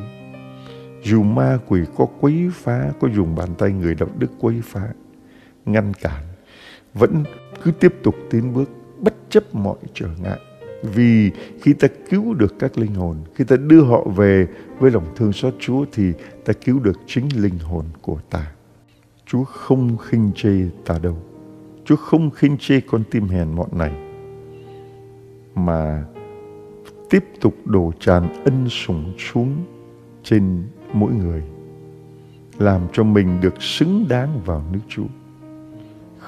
Dù ma quỷ có quấy phá, có dùng bàn tay người đạo đức quấy phá, ngăn cản, vẫn cứ tiếp tục tiến bước, bất chấp mọi trở ngại. Vì khi ta cứu được các linh hồn, khi ta đưa họ về với lòng thương xót Chúa thì ta cứu được chính linh hồn của ta. Chúa không khinh chê ta đâu. Chúa không khinh chê con tim hèn mọn này, mà tiếp tục đổ tràn ân sủng xuống trên mỗi người, làm cho mình được xứng đáng vào nước Chúa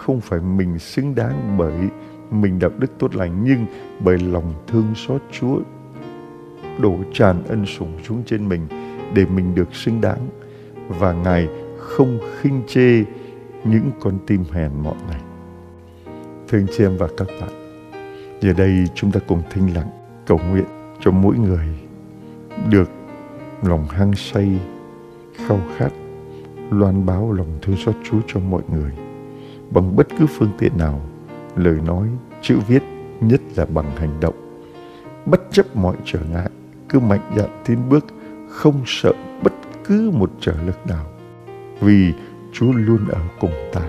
không phải mình xứng đáng bởi mình đạo đức tốt lành nhưng bởi lòng thương xót Chúa đổ tràn ân sủng xuống trên mình để mình được xứng đáng và Ngài không khinh chê những con tim hèn mọn này. Thưa anh chị em và các bạn, giờ đây chúng ta cùng thinh lặng cầu nguyện cho mỗi người được lòng hăng say, khao khát, loan báo lòng thương xót Chúa cho mọi người bằng bất cứ phương tiện nào, lời nói, chữ viết, nhất là bằng hành động. Bất chấp mọi trở ngại, cứ mạnh dạn tiến bước, không sợ bất cứ một trở lực nào. Vì Chúa luôn ở cùng ta.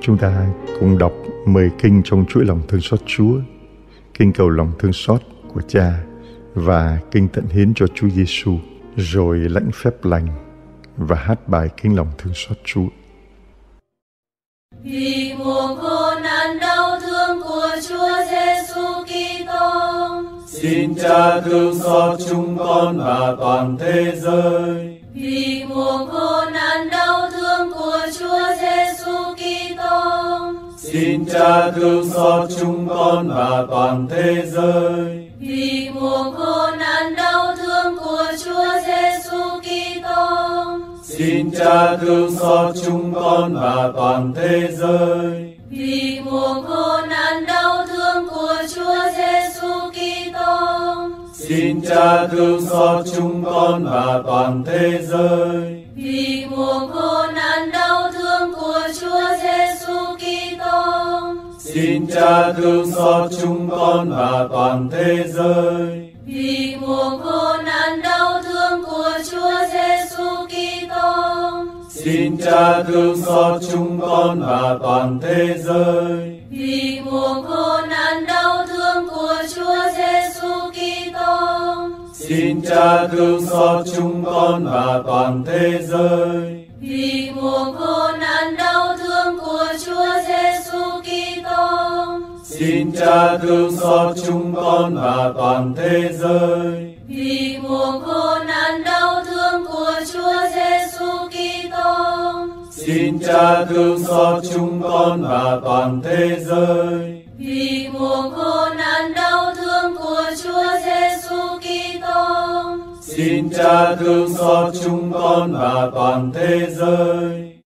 Chúng ta cùng đọc mười kinh trong chuỗi lòng thương xót Chúa, kinh cầu lòng thương xót của Cha và kinh tận hiến cho Chúa Giêsu, rồi lãnh phép lành và hát bài kinh lòng thương xót Chúa. Vì mùa khô nạn đau thương của Chúa Giêsu Kitô, xin Cha thương xót chúng con và toàn thế giới. Vì mùa khô nạn đau thương của Chúa Giêsu Kitô, xin Cha thương xót chúng con và toàn thế giới. Vì mùa khô nạn đau thương của Chúa Giêsu Xin Cha thương xót chúng con và toàn thế giới. Vì mùa khổ nạn đau thương của Chúa Giêsu Kitô. Xin Cha thương xót chúng con và toàn thế giới. Vì mùa khổ nạn đau thương của Chúa Giêsu Kitô. Xin Cha thương xót chúng con và toàn thế giới. Vì mùa khổ nạn đau thương của Chúa Giêsu Kitô. Xin Cha thương xót chúng con và toàn thế giới. Vì mùa khổ nạn đau thương của Chúa Giêsu Kitô. Xin Cha thương xót chúng con và toàn thế giới. Vì mùa khổ nạn đau thương của Chúa Giêsu Kitô. Xin Cha thương xót chúng con và toàn thế giới. Vì mùa khổ nạn đau thương của Chúa Giêsu Kitô. Xin Cha thương xót chúng con và toàn thế giới. Vì mùa khổ nạn đau thương của Chúa Giêsu Kitô. Xin Cha thương xót chúng con và toàn thế giới.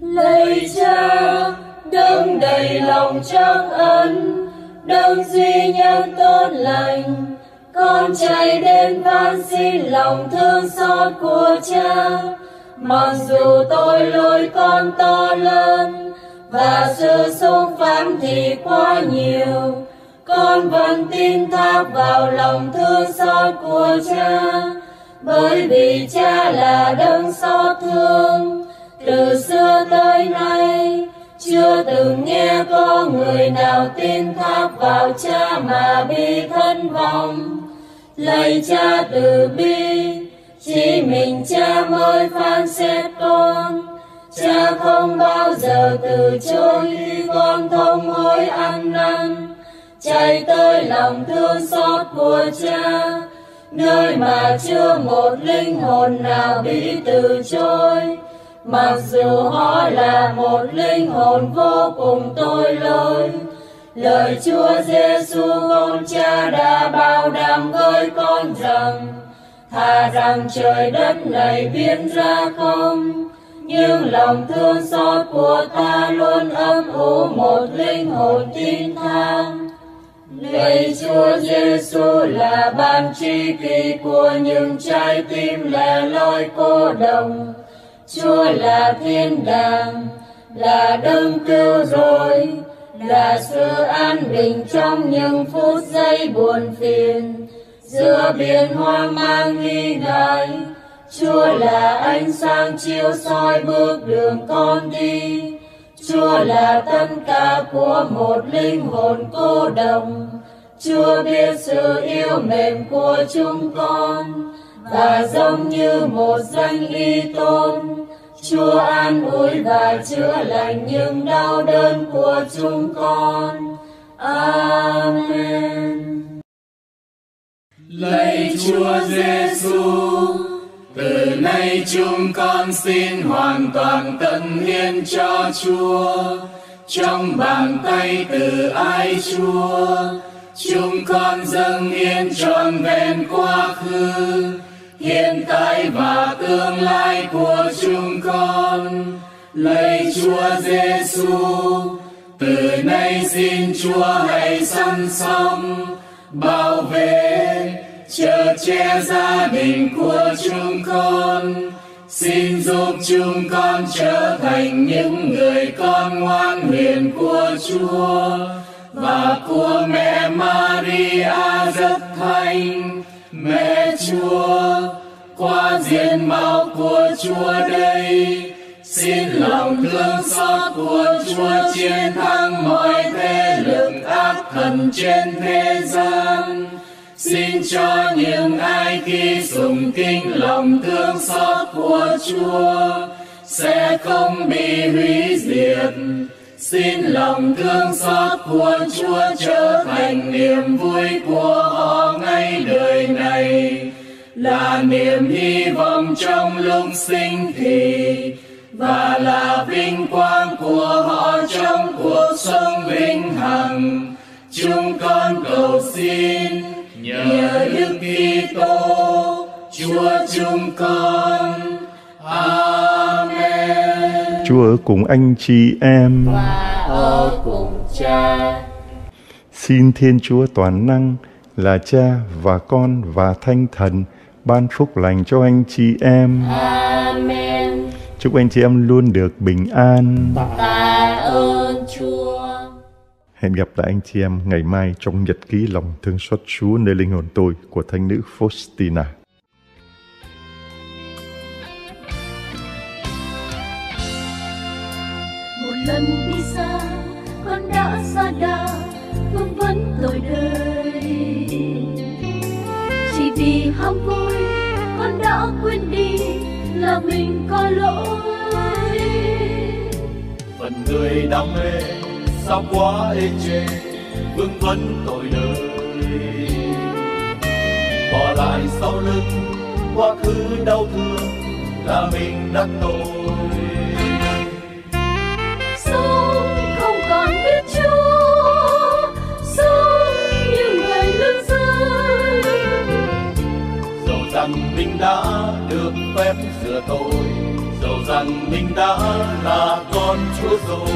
Lạy Cha, đấng đầy lòng trắc ân, đấng duy nhất tốt lành, con chạy đến van xin lòng thương xót của Cha. Mặc dù tôi lỗi con to lớn và sự xúc phạm thì quá nhiều, con vẫn tin thác vào lòng thương xót của Cha, bởi vì Cha là đấng xót thương từ xưa tới nay chưa từng nghe có người nào tin thác vào cha mà bi thân vọng. Lạy cha từ bi, chỉ mình cha mới phán xét con. Cha không bao giờ từ chối khi con thông hối ăn năn. Chạy tới lòng thương xót của cha, nơi mà chưa một linh hồn nào bị từ chối mặc dù họ là một linh hồn vô cùng tội lỗi, lời chúa giêsu con cha đã bảo đảm với con rằng thà rằng trời đất này biến ra không, nhưng lòng thương xót của ta luôn âm ủ một linh hồn tin thang. Lạy Chúa Giêsu là ban tri kỷ của những trái tim lẻ loi cô đồng Chúa là thiên đàng, là đấng cứu rỗi, là sự an bình trong những phút giây buồn phiền. Giữa biển hoang mang nghi ngại, Chúa là ánh sáng chiếu soi bước đường con đi. Chúa là tất cả của một linh hồn cô đồng. Chúa biết sự yêu mềm của chúng con và giống như một danh y tôn Chúa an ủi và chữa lành những đau đớn của chúng con. Amen. Lạy Chúa Giêsu, từ nay chúng con xin hoàn toàn tận hiến cho Chúa. Trong bàn tay từ ai Chúa, chúng con dâng hiến trọn vẹn quá khứ hiện tại và tương lai của chúng con, lạy chúa giêsu từ nay xin chúa hãy săn sóc, bảo vệ chở che gia đình của chúng con. Xin giúp chúng con trở thành những người con ngoan hiền của chúa. Và của mẹ Maria rất thành mẹ chúa, qua diện mạo của chúa đây, xin lòng thương xót của chúa chiến thắng mọi thế lực ác thần trên thế gian. Xin cho những ai khi sùng kinh lòng thương xót của chúa sẽ không bị hủy diệt. Xin lòng thương xót của chúa trở thành niềm vui của họ là niềm hy vọng trong lúc sinh thì và là vinh quang của họ trong cuộc sống vĩnh hằng chúng con cầu xin nhờ đức Kitô Chúa chúng con Amen. Chúa ở cùng anh chị em. và ở cùng cha Xin Thiên Chúa toàn năng là Cha và Con và Thánh Thần ban phúc lành cho anh chị em. amen Chúc anh chị em luôn được bình an. tạ ơn chúa Hẹn gặp lại anh chị em ngày mai trong nhật ký lòng thương xót Chúa nơi linh hồn tôi của Thánh nữ Faustina. một lần đi xa con đã xa đà vương vấn tội đời ham vui, con đã quên đi là mình có lỗi. Phần người đam mê sao quá ê chê vương vấn tội đời. Bỏ lại sau lưng quá khứ đau thương là mình đắc tội. Rằng mình đã được phép sửa tội dẫu rằng mình đã là con chúa rồi.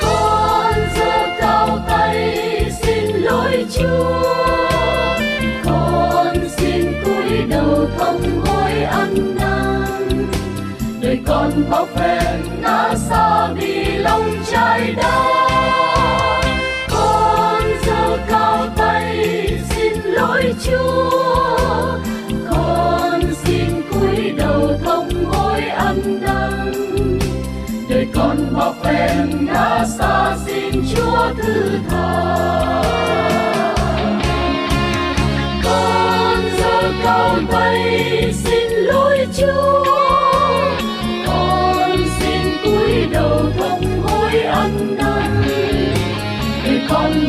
Con giơ cao tay xin lỗi chúa. Con xin cúi đầu không hối ăn năn. Đời con bao phen đã xa đi lòng trái đau. Chúa, con xin cúi đầu thông hối ăn năn đời con bao phen đã xa xin chúa thứ tha. Con giơ cao tay xin lỗi chúa, con xin cúi đầu thông hối ăn năn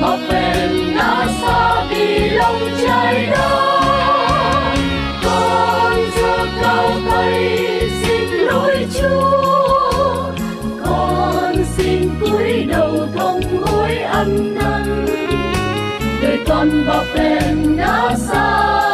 bọc con đã xa vì lòng trời đó. Con giơ cao tay xin lỗi chúa. Con xin cúi đầu thông hối ăn năn. Đời con bọc phen đã xa